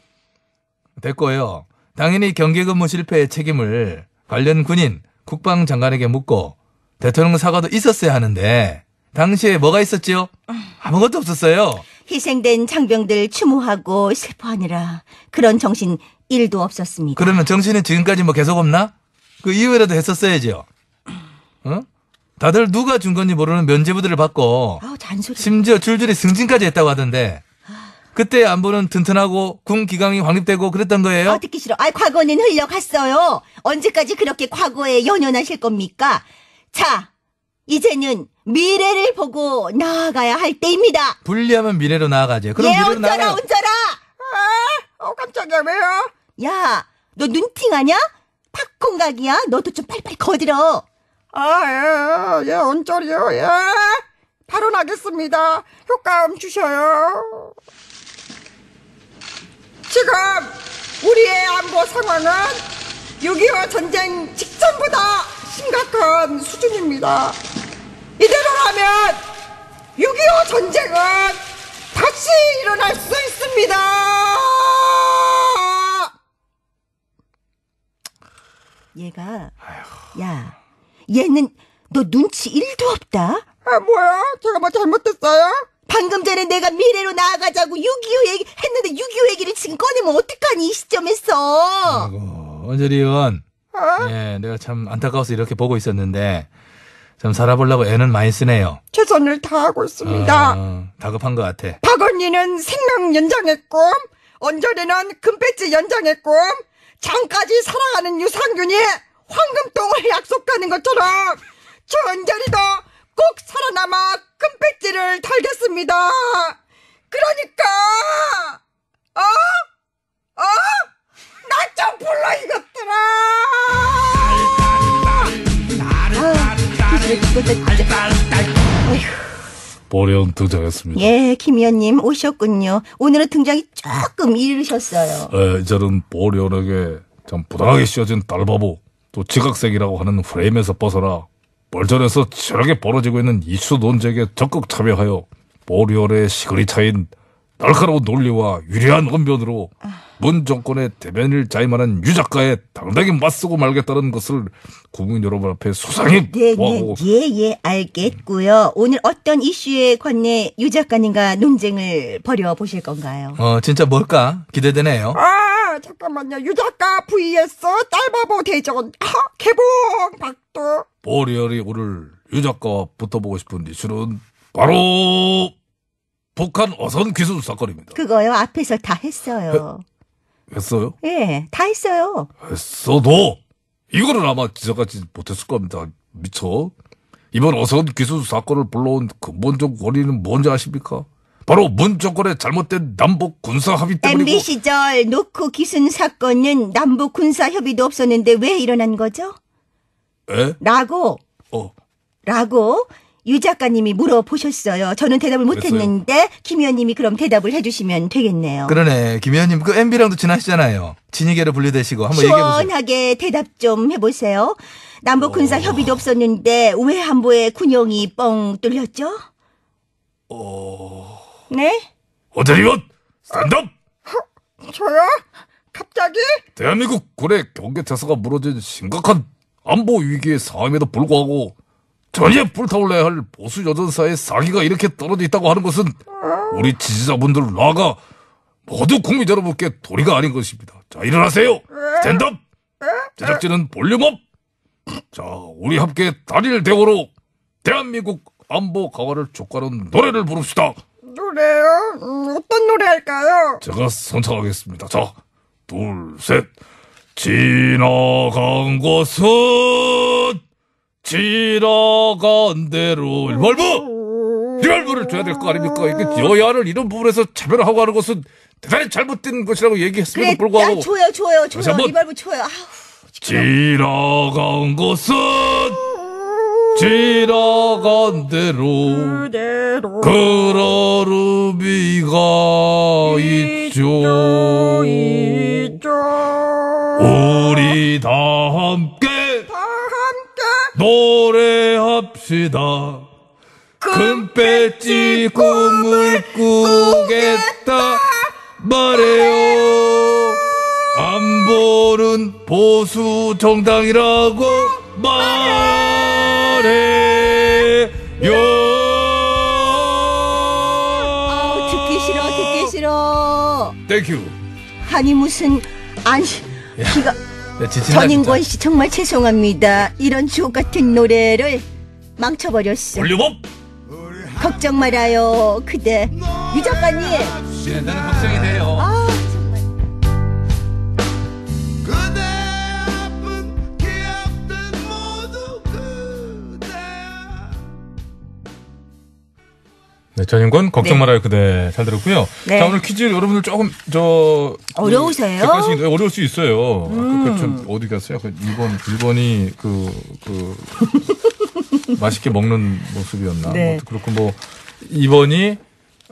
[SPEAKER 2] 됐고요. 당연히 경계 근무 실패의 책임을 관련 군인 국방장관에게 묻고 대통령 사과도 있었어야 하는데 당시에 뭐가 있었지요? 아무것도 없었어요.
[SPEAKER 4] 희생된 장병들 추모하고 슬퍼하느라 그런 정신 1도 없었습니다.
[SPEAKER 2] 그러면 정신은 지금까지 뭐 계속 없나? 그 이후에라도 했었어야죠. 어? 다들 누가 준 건지 모르는 면제부들을 받고
[SPEAKER 4] 아우 잔소리.
[SPEAKER 2] 심지어 줄줄이 승진까지 했다고 하던데 그때 안보는 튼튼하고 군 기강이 확립되고 그랬던 거예요?
[SPEAKER 4] 아, 듣기 싫어. 아, 과거는 흘러갔어요. 언제까지 그렇게 과거에 연연하실 겁니까? 자, 이제는 미래를 보고 나아가야 할 때입니다.
[SPEAKER 2] 분리하면 미래로 나아가죠. 그럼
[SPEAKER 4] 예,
[SPEAKER 2] 미래로 나아가.
[SPEAKER 4] 얹어라! 아, 어, 깜짝이야, 왜요? 야, 너 눈팅하냐? 팝콘각이야? 너도 좀 빨리빨리 거들어.
[SPEAKER 15] 아, 예, 예, 언저리요, 예. 바로 나겠습니다. 효과음 주셔요. 지금 우리의 안보 상황은 6.25 전쟁 직전보다 심각한 수준입니다. 이대로라면 6.25 전쟁은 다시 일어날 수 있습니다.
[SPEAKER 4] 얘가, 야, 얘는 너 눈치 1도 없다?
[SPEAKER 15] 아, 뭐야? 제가 뭐 잘못했어요?
[SPEAKER 4] 방금 전에 내가 미래로 나아가자고 6.25 얘기 했는데 6.25 얘기를 지금 꺼내면 어떡하니 이 시점에서
[SPEAKER 2] 아이고, 언저리 의원.
[SPEAKER 15] 어?
[SPEAKER 2] 예, 내가 참 안타까워서 이렇게 보고 있었는데 참 살아보려고 애는 많이 쓰네요.
[SPEAKER 15] 최선을 다하고 있습니다.
[SPEAKER 2] 어, 다급한 것 같아.
[SPEAKER 15] 박언니는 생명 연장의 꿈, 언저리는 금배지 연장의 꿈, 장까지 사랑하는 유상균이 황금똥을 약속하는 것처럼 전절이도 꼭 살아남아 금배지를 달겠습니다. 그러니까 어? 어? 나 좀 불러 이것들아!
[SPEAKER 2] 보령 등장했습니다.
[SPEAKER 4] 예, 김 의원님 오셨군요. 오늘은 등장이 조금 이르셨어요.
[SPEAKER 2] 에, 저는 보령에게 참 부당하게 씌워진 딸바보 또 지각색이라고 하는 프레임에서 벗어나 벌전에서 치열하게 벌어지고 있는 이슈 논쟁에 적극 참여하여 보리얼의 시그리 차인 날카로운 논리와 유리한 언변으로 문 정권의 대변을 자임하는 유 작가에 당당히 맞서고 말겠다는 것을 국민 여러분 앞에 소상히
[SPEAKER 4] 네, 네, 예, 예, 알겠고요. 오늘 어떤 이슈에 관해 유 작가님과 논쟁을 벌여 보실 건가요?
[SPEAKER 5] 어, 진짜 뭘까? 기대되네요.
[SPEAKER 15] 아, 잠깐만요. 유 작가 vs 딸바보 대전. 아, 개봉 박도.
[SPEAKER 2] 보리얼이 오늘 유 작가와 붙어보고 싶은 이슈는 바로 북한 어선 기술 사건입니다.
[SPEAKER 4] 그거요, 앞에서 다 했어요.
[SPEAKER 2] 했어요?
[SPEAKER 4] 예, 다 했어요.
[SPEAKER 2] 했어도 이거는 아마 지적하지 못했을 겁니다. 미쳐. 이번 어선 기술 사건을 불러온 근본적 원인은 뭔지 아십니까? 바로 문 정권의 잘못된 남북 군사 합의 때문이고
[SPEAKER 4] MB 시절 노크 기순 사건은 남북 군사 협의도 없었는데 왜 일어난 거죠?
[SPEAKER 2] 에?
[SPEAKER 4] 라고
[SPEAKER 2] 어.
[SPEAKER 4] 라고 유 작가님이 물어보셨어요. 저는 대답을 못했는데 김 의원님이 그럼 대답을 해주시면 되겠네요.
[SPEAKER 5] 그러네. 김 의원님, 그 MB랑도 친하시잖아요. 친이계로 분류되시고. 한번 얘기해보세요.
[SPEAKER 4] 시원하게 대답 좀 해보세요. 남북 군사 협의도 없었는데 왜 한보의 군용이 뻥 뚫렸죠? 네?
[SPEAKER 2] 어제리원 스탠드업!
[SPEAKER 15] 저요? 갑자기?
[SPEAKER 2] 대한민국 군의 경계 태세가 무너진 심각한 안보 위기의 상황에도 불구하고 전혀 불타올라야 할 보수 여전사의 사기가 이렇게 떨어져 있다고 하는 것은 우리 지지자분들 나아가 모두 국민 여러분께 도리가 아닌 것입니다. 자 일어나세요. 스탠드업. 제작진은 볼륨업. 자 우리 함께 단일 대우로 대한민국 안보 강화를 촉구하는 노래를 부릅시다.
[SPEAKER 15] 노래요? 음, 어떤 노래 할까요?
[SPEAKER 2] 제가 선창하겠습니다. 자, 둘, 셋. 지나간 것은 지나간 대로 일벌부! 일벌부를 줘야 될 거 아닙니까? 이게 여야를 이런 부분에서 차별하고 하는 것은 대단히 잘못된 것이라고 얘기했음에도 불구하고
[SPEAKER 4] 아, 줘요, 줘요, 줘요.
[SPEAKER 2] 한번.
[SPEAKER 4] 리발브 줘요. 아우,
[SPEAKER 2] 지나간 것은 지나간 대로
[SPEAKER 15] 그대로.
[SPEAKER 2] 그러르비가 있죠.
[SPEAKER 15] 있죠.
[SPEAKER 2] 우리 다 함께. 노래합시다. 금배지 꿈을 꾸겠다 말해요. 안보는 보수 정당이라고
[SPEAKER 4] 아우, 듣기 싫어,
[SPEAKER 2] 말해요.
[SPEAKER 4] 듣기 싫어.
[SPEAKER 2] Thank you.
[SPEAKER 4] 아니, 무슨, 아니, 기가.
[SPEAKER 5] 야, 지친다,
[SPEAKER 4] 전인권. 씨 정말 죄송합니다. 이런 주옥 같은 노래를 망쳐버렸어.
[SPEAKER 2] 볼륨업.
[SPEAKER 4] 걱정 말아요. 그대. 유 작가님.
[SPEAKER 5] 네, 나는 걱정이 돼요.
[SPEAKER 4] 아,
[SPEAKER 2] 네, 전인권 걱정
[SPEAKER 4] 네.
[SPEAKER 2] 말아요 그대 잘 들었고요.
[SPEAKER 4] 네.
[SPEAKER 2] 자 오늘 퀴즈 여러분들 조금 저
[SPEAKER 4] 어려우세요? 음.
[SPEAKER 2] 그 객관식 네, 어려울 수 있어요. 아까 그좀 어디 갔어요? 그 2번 1번이 그그 맛있게 먹는 모습이었나?
[SPEAKER 4] 네.
[SPEAKER 2] 뭐 그렇고 뭐 2번이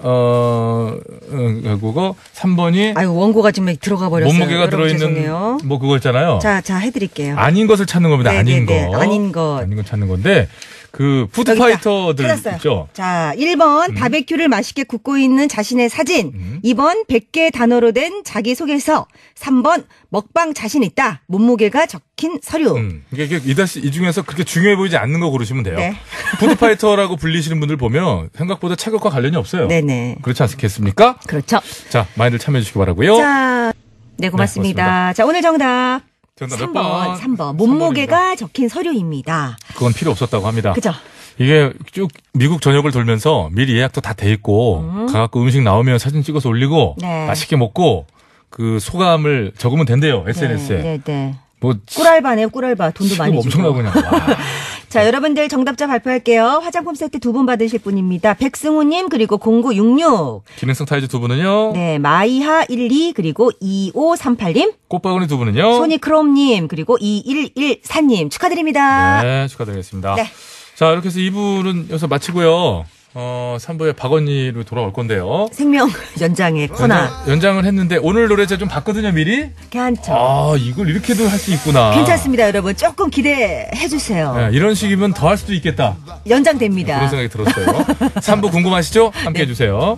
[SPEAKER 2] 어 음, 그거 3번이
[SPEAKER 4] 아유, 원고가 지금 들어가 버렸어요.
[SPEAKER 2] 몸무게가 들어 있는
[SPEAKER 4] 죄송해요.
[SPEAKER 2] 뭐 그거 있잖아요.
[SPEAKER 4] 자, 자, 해 드릴게요.
[SPEAKER 2] 아닌 것을 찾는 겁니다.
[SPEAKER 4] 네,
[SPEAKER 2] 아닌
[SPEAKER 4] 네, 네.
[SPEAKER 2] 거.
[SPEAKER 4] 아닌 것.
[SPEAKER 2] 아닌 거 찾는 건데 그. 푸드파이터들. 있죠.
[SPEAKER 4] 자, 1번 바베큐를 맛있게 굽고 있는 자신의 사진.
[SPEAKER 2] 음.
[SPEAKER 4] 2번 100개 단어로 된 자기소개서. 3번 먹방 자신 있다. 몸무게가 적힌 서류.
[SPEAKER 2] 음, 이게, 이게 이 다시 이 중에서 그렇게 중요해 보이지 않는 거 고르시면 돼요.
[SPEAKER 4] 네.
[SPEAKER 2] food fighter라고 불리시는 분들 보면 생각보다 체격과 관련이 없어요.
[SPEAKER 4] 네네.
[SPEAKER 2] 그렇지 않겠습니까?
[SPEAKER 4] 그렇죠.
[SPEAKER 2] 자, 많이들 참여해 주시기 바라고요.
[SPEAKER 4] 자, 네, 고맙습니다.
[SPEAKER 2] 고맙습니다.
[SPEAKER 4] 자, 오늘 정답.
[SPEAKER 2] 정답 몇
[SPEAKER 4] 3번,
[SPEAKER 2] 번?
[SPEAKER 4] 3번. 몸무게가 적힌 서류입니다.
[SPEAKER 2] 그건 필요 없었다고 합니다.
[SPEAKER 4] 그죠?
[SPEAKER 2] 이게 쭉 미국 전역을 돌면서 미리 예약도 다 돼 있고 가갖고 음식 나오면 사진 찍어서 올리고
[SPEAKER 4] 네.
[SPEAKER 2] 맛있게 먹고 그 소감을 적으면 된대요 SNS에.
[SPEAKER 16] 네, 네, 네.
[SPEAKER 2] 뭐
[SPEAKER 16] 꿀알바네요, 꿀알바. 돈도 많이
[SPEAKER 2] 엄청나고
[SPEAKER 16] 주고.
[SPEAKER 2] 그냥. 와.
[SPEAKER 16] 자, 여러분들 정답자 발표할게요. 화장품 세트 두 분 받으실 분입니다. 백승우님, 그리고 0966.
[SPEAKER 2] 기능성 타이즈 두 분은요.
[SPEAKER 16] 네, 마이하12, 그리고 2538님.
[SPEAKER 2] 꽃바구니 두 분은요.
[SPEAKER 16] 소니크롬님, 그리고 2114님. 축하드립니다.
[SPEAKER 2] 네, 축하드리겠습니다.
[SPEAKER 16] 네.
[SPEAKER 2] 자, 이렇게 해서 2부는 여기서 마치고요. 어, 3부에 박언니로 돌아올 건데요.
[SPEAKER 16] 생명 연장의 코너.
[SPEAKER 2] 연장, 연장 을 했는데 오늘 노래 제가 좀 봤거든요, 미리.
[SPEAKER 16] 괜찮죠.
[SPEAKER 2] 아, 이걸 이렇게도 할 수 있구나.
[SPEAKER 16] 괜찮습니다, 여러분. 조금 기대해 주세요.
[SPEAKER 2] 네, 이런 식이면 더 할 수도 있겠다.
[SPEAKER 16] 연장됩니다.
[SPEAKER 2] 그런 생각이 들었어요. 3부 궁금하시죠? 함께 해주세요.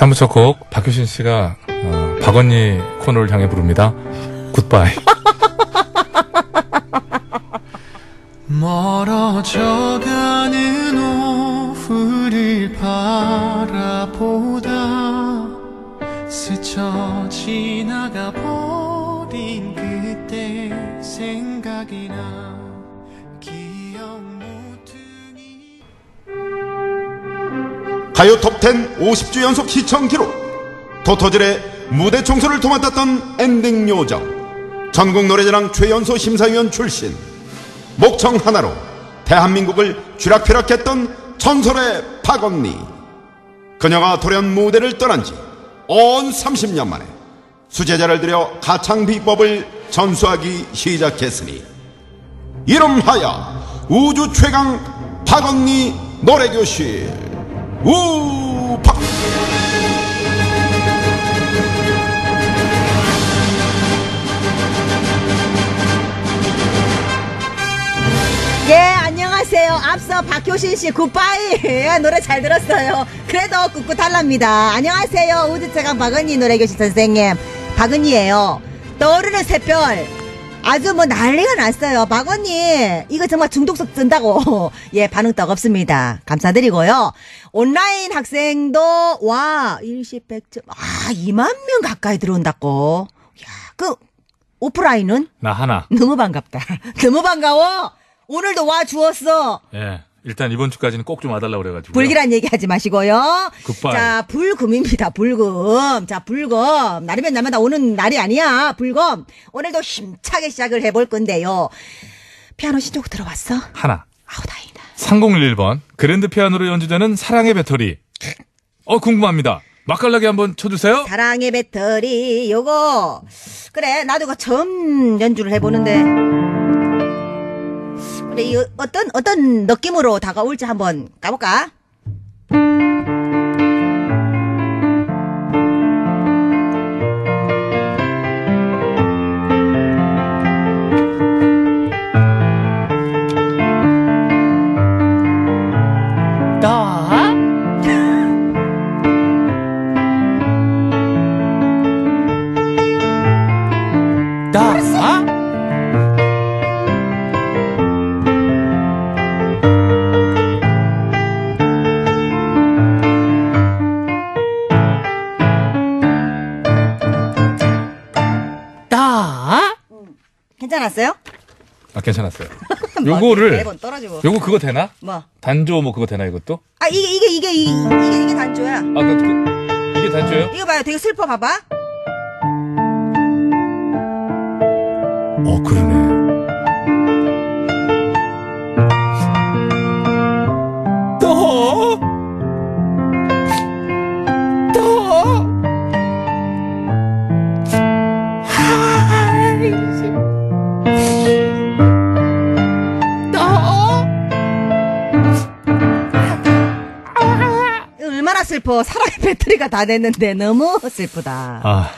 [SPEAKER 17] 구호구호쇼 배칠수와 박희진의 구호구호쇼
[SPEAKER 2] 사무 첫 곡, 박효신 씨가, 어, 박언니 코너를 향해 부릅니다. 굿바이.
[SPEAKER 18] 멀어져가는 오후를 바라보다 스쳐 지나가 버린 그때 생각이 나
[SPEAKER 19] 가요 톱10 50주 연속 시청 기록. 도토질의 무대 청소를 도맡았던 엔딩 요정. 전국 노래자랑 최연소 심사위원 출신. 목청 하나로 대한민국을 쥐락펴락했던 전설의 박언니. 그녀가 돌연 무대를 떠난 지 온 30년 만에 수제자를 들여 가창 비법을 전수하기 시작했으니 이름하여 우주 최강 박언니 노래교실 우박
[SPEAKER 4] 예, 안녕하세요. 앞서 박효신 씨 굿바이. 예, 노래 잘 들었어요. 그래도 꿋꿋할랍니다. 안녕하세요. 우주최강 박은희 노래교실 선생님. 박은희예요. 떠오르는 새별. 아주 뭐 난리가 났어요. 박언니, 이거 정말 중독성 든다고. 예, 반응 떡 없습니다. 감사드리고요. 온라인 학생도, 와, 일시 백점, 아, 2만 명 가까이 들어온다고. 야, 그, 오프라인은?
[SPEAKER 2] 나 하나.
[SPEAKER 4] 너무 반갑다. 너무 반가워. 오늘도 와 주었어.
[SPEAKER 2] 예. 일단 이번 주까지는 꼭 좀 와달라고 그래가지고.
[SPEAKER 4] 불길한 얘기 하지 마시고요.
[SPEAKER 2] 굿바이.
[SPEAKER 4] 자, 불금입니다. 불금. 자, 불금. 날이면 날마다 오는 날이 아니야. 불금. 오늘도 힘차게 시작을 해볼 건데요. 피아노 신곡 들어왔어?
[SPEAKER 2] 하나.
[SPEAKER 4] 아우, 다행이다.
[SPEAKER 2] 3011번. 그랜드 피아노로 연주되는 사랑의 배터리. 어, 궁금합니다. 맛깔나게 한번 쳐주세요.
[SPEAKER 4] 사랑의 배터리, 요거. 그래, 나도 이거 처음 연주를 해보는데. 그래, 이 어떤, 어떤 느낌으로 다가올지 한번 가볼까? 괜찮았어요?
[SPEAKER 2] 아, 괜찮았어요. 요거를,
[SPEAKER 4] 매번 떨어지고.
[SPEAKER 2] 요거 그거 되나?
[SPEAKER 4] 뭐?
[SPEAKER 2] 단조 뭐 그거 되나 이것도?
[SPEAKER 4] 아, 이게, 이게, 이게, 이 게, 이게, 이게 단조야.
[SPEAKER 2] 아, 그, 그 이게 단조예요?
[SPEAKER 4] 이거 봐요. 되게 슬퍼, 봐봐.
[SPEAKER 2] 어, 그러네.
[SPEAKER 4] 슬퍼. 사랑의 배터리가 다 됐는데 너무 슬프다.
[SPEAKER 2] 아,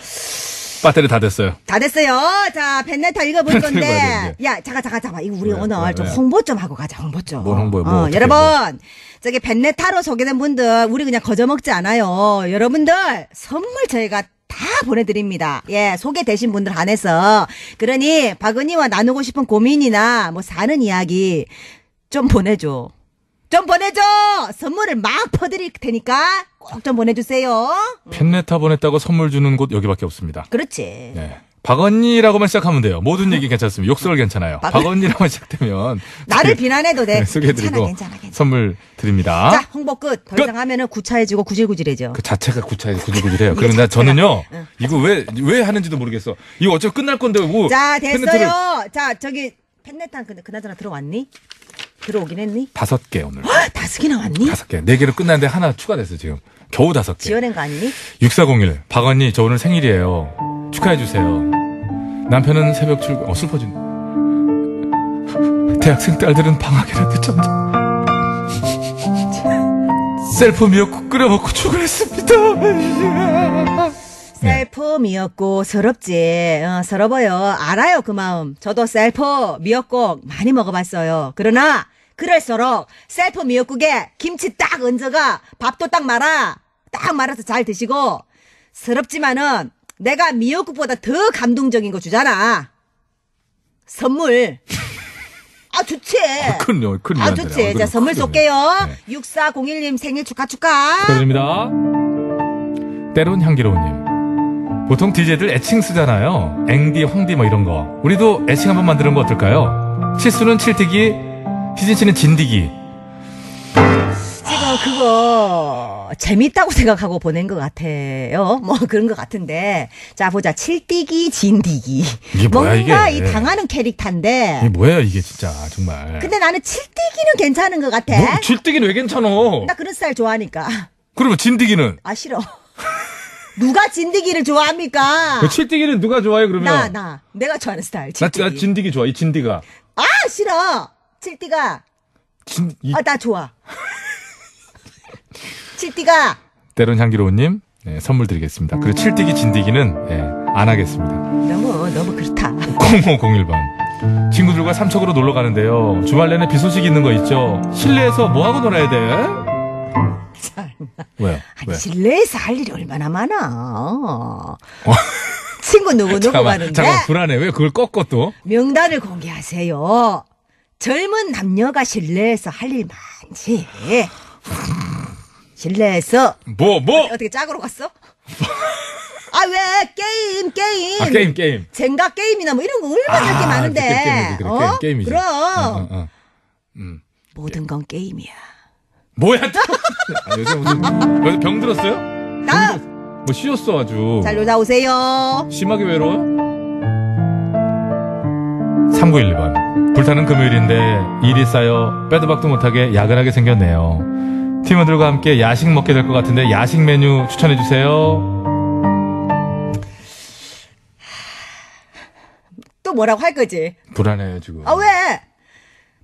[SPEAKER 2] 배터리 다 됐어요.
[SPEAKER 4] 다 됐어요. 자, 벤네타 읽어볼 건데. 야, 잠깐, 잠깐, 잠깐. 이거 우리
[SPEAKER 2] 왜,
[SPEAKER 4] 오늘
[SPEAKER 2] 왜,
[SPEAKER 4] 좀
[SPEAKER 2] 왜?
[SPEAKER 4] 홍보 좀 하고 가자, 홍보 좀.
[SPEAKER 2] 뭘 홍보해, 뭐
[SPEAKER 4] 어, 여러분,
[SPEAKER 2] 뭐.
[SPEAKER 4] 저기 벤네타로 소개된 분들, 우리 그냥 거저먹지 않아요. 여러분들, 선물 저희가 다 보내드립니다. 예, 소개되신 분들 한해서. 그러니, 박은희와 나누고 싶은 고민이나, 뭐, 사는 이야기 좀 보내줘. 좀 보내줘! 선물을 막 퍼드릴 테니까 꼭 좀 보내주세요.
[SPEAKER 2] 펜네타 보냈다고 선물 주는 곳 여기밖에 없습니다.
[SPEAKER 4] 그렇지.
[SPEAKER 2] 네. 박언니라고만 시작하면 돼요. 모든 얘기 괜찮습니다. 욕설 괜찮아요.
[SPEAKER 4] 박-
[SPEAKER 2] 박언니라고만 시작되면
[SPEAKER 4] 나를 비난해도 돼.
[SPEAKER 2] 네, 소개해드리고
[SPEAKER 4] 괜찮아, 괜찮아, 괜찮아.
[SPEAKER 2] 선물 드립니다.
[SPEAKER 4] 자, 홍보 끝. 더 이상 하면은 구차해지고 구질구질해져.
[SPEAKER 2] 그 자체가 구차해 구질구질해요. 그런데 저는요 이거 왜왜 하는지도 모르겠어. 이거 어차피 끝날 건데 뭐
[SPEAKER 4] 자, 됐어요. 자, 저기 펜네탄 근데 그나저나 들어왔니? 들어오긴 했니?
[SPEAKER 2] 다섯 개 오늘
[SPEAKER 4] 다섯 개 나 왔니?
[SPEAKER 2] 다섯 개 네 개로 끝났는데 하나 추가됐어 지금 겨우 다섯 개.
[SPEAKER 4] 지어낸 거 아니니?
[SPEAKER 2] 6401 박 언니 저 오늘 생일이에요. 축하해 주세요. 남편은 새벽 출근 어 슬퍼진. 대학생 딸들은 방학이라 늦잠자. 셀프 미역국 끓여 먹고 출근했습니다.
[SPEAKER 4] 셀프 미역국 서럽지. 어, 서러워요. 알아요, 그 마음. 저도 셀프 미역국 많이 먹어봤어요. 그러나 그럴수록 셀프 미역국에 김치 딱 얹어가 밥도 딱 말아. 딱 말아서 잘 드시고 서럽지만은 내가 미역국보다 더 감동적인 거 주잖아. 선물. 아, 좋지.
[SPEAKER 2] 큰요, 큰
[SPEAKER 4] 아, 좋지. 자, 선물 쏠게요. 6401님 생일 축하 축하.
[SPEAKER 2] 축하드립니다. 때론 향기로운님. 보통 DJ들 애칭 쓰잖아요. 앵디, 홍디 뭐 이런 거. 우리도 애칭 한번 만드는 거 어떨까요? 실수는 칠티기, 희진 씨는 진디기.
[SPEAKER 4] 지금 그거 재밌다고 생각하고 보낸 것 같아요. 뭐 그런 것 같은데. 자, 보자. 칠띠기, 진디기.
[SPEAKER 2] 이게 뭐야,
[SPEAKER 4] 뭔가
[SPEAKER 2] 이게?
[SPEAKER 4] 이 당하는 캐릭터인데.
[SPEAKER 2] 이게 뭐예요, 이게 진짜, 정말.
[SPEAKER 4] 근데 나는 칠띠기는 괜찮은 것 같아.
[SPEAKER 2] 뭐, 칠디기는 왜 괜찮어?
[SPEAKER 4] 나 그런 스타일 좋아하니까.
[SPEAKER 2] 그러면 진디기는?
[SPEAKER 4] 아, 싫어. 누가 진디기를 좋아합니까?
[SPEAKER 2] 그 칠디기는 누가 좋아해, 그러면?
[SPEAKER 4] 나, 나. 내가 좋아하는 스타일.
[SPEAKER 2] 나,
[SPEAKER 4] 칠띠기.
[SPEAKER 2] 나 진디기 좋아, 이 진디가.
[SPEAKER 4] 아, 싫어. 칠띠가.
[SPEAKER 2] 진, 이,
[SPEAKER 4] 아, 나 좋아. 칠띠가.
[SPEAKER 2] 때론 향기로운님, 네, 선물 드리겠습니다. 그리고 칠디기, 진디기는, 예, 안 하겠습니다.
[SPEAKER 4] 너무, 너무 그렇다.
[SPEAKER 2] 0501번. 친구들과 삼척으로 놀러 가는데요. 주말 내내 비 소식 있는 거 있죠? 실내에서 뭐 하고 놀아야 돼? 왜요? 왜?
[SPEAKER 4] 실내에서 할 일이 얼마나 많아. 친구 누구 누구 가는데
[SPEAKER 2] 잠깐만, 불안해. 왜 그걸 꺾어 또?
[SPEAKER 4] 명단을 공개하세요. 젊은 남녀가 실내에서 할 일 많지. 실내에서
[SPEAKER 2] 뭐, 뭐?
[SPEAKER 4] 어떻게 짝으로 갔어? 아 왜 게임 게임
[SPEAKER 2] 아, 게임, 게임.
[SPEAKER 4] 젠가 게임이나 뭐 이런 거 얼마나 할게
[SPEAKER 2] 아,
[SPEAKER 4] 많은데
[SPEAKER 2] 그래, 게임이지, 그래,
[SPEAKER 4] 어?
[SPEAKER 2] 게임, 게임이지.
[SPEAKER 4] 그럼
[SPEAKER 2] 어, 어, 어.
[SPEAKER 4] 모든 건 게임이야.
[SPEAKER 2] 뭐야, 또? 아, 요새 무슨, 요새 병 들었어요?
[SPEAKER 4] 나!
[SPEAKER 2] 뭐 쉬었어, 아주.
[SPEAKER 4] 잘 놀다 오세요.
[SPEAKER 2] 심하게 외로워요? 3911번. 불타는 금요일인데 일이 쌓여 빼도 박도 못하게 야근하게 생겼네요. 팀원들과 함께 야식 먹게 될 것 같은데 야식 메뉴 추천해 주세요.
[SPEAKER 4] 또 뭐라고 할 거지?
[SPEAKER 2] 불안해, 지금.
[SPEAKER 4] 아 왜?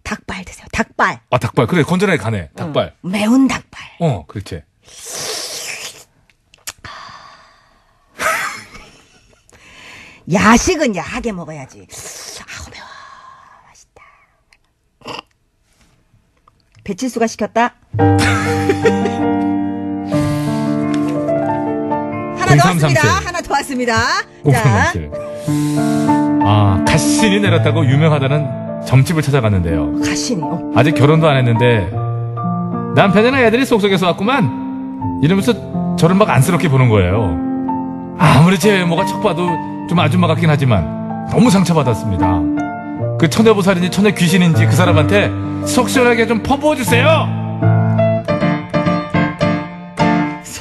[SPEAKER 4] 닭발 드세요. 닭발.
[SPEAKER 2] 아, 닭발. 그래, 건전하게 가네. 닭발.
[SPEAKER 4] 매운 닭발.
[SPEAKER 2] 어, 그렇지.
[SPEAKER 4] 야식은 야하게 먹어야지. 아우 매워. 맛있다. 배칠수가 시켰다. 하나 더 왔습니다.
[SPEAKER 2] 0337.
[SPEAKER 4] 하나 더 왔습니다. 자.
[SPEAKER 2] 아, 가신이 내렸다고 유명하다는 점집을 찾아갔는데요.
[SPEAKER 4] 어.
[SPEAKER 2] 아직 결혼도 안 했는데 남편이나 애들이 속속에서 왔구만 이러면서 저를 막 안쓰럽게 보는 거예요 아무리 제 외모가 척 봐도 좀 아줌마 같긴 하지만 너무 상처받았습니다 그 처녀보살인지 처녀 귀신인지 그 사람한테 속 시원하게 좀 퍼부어주세요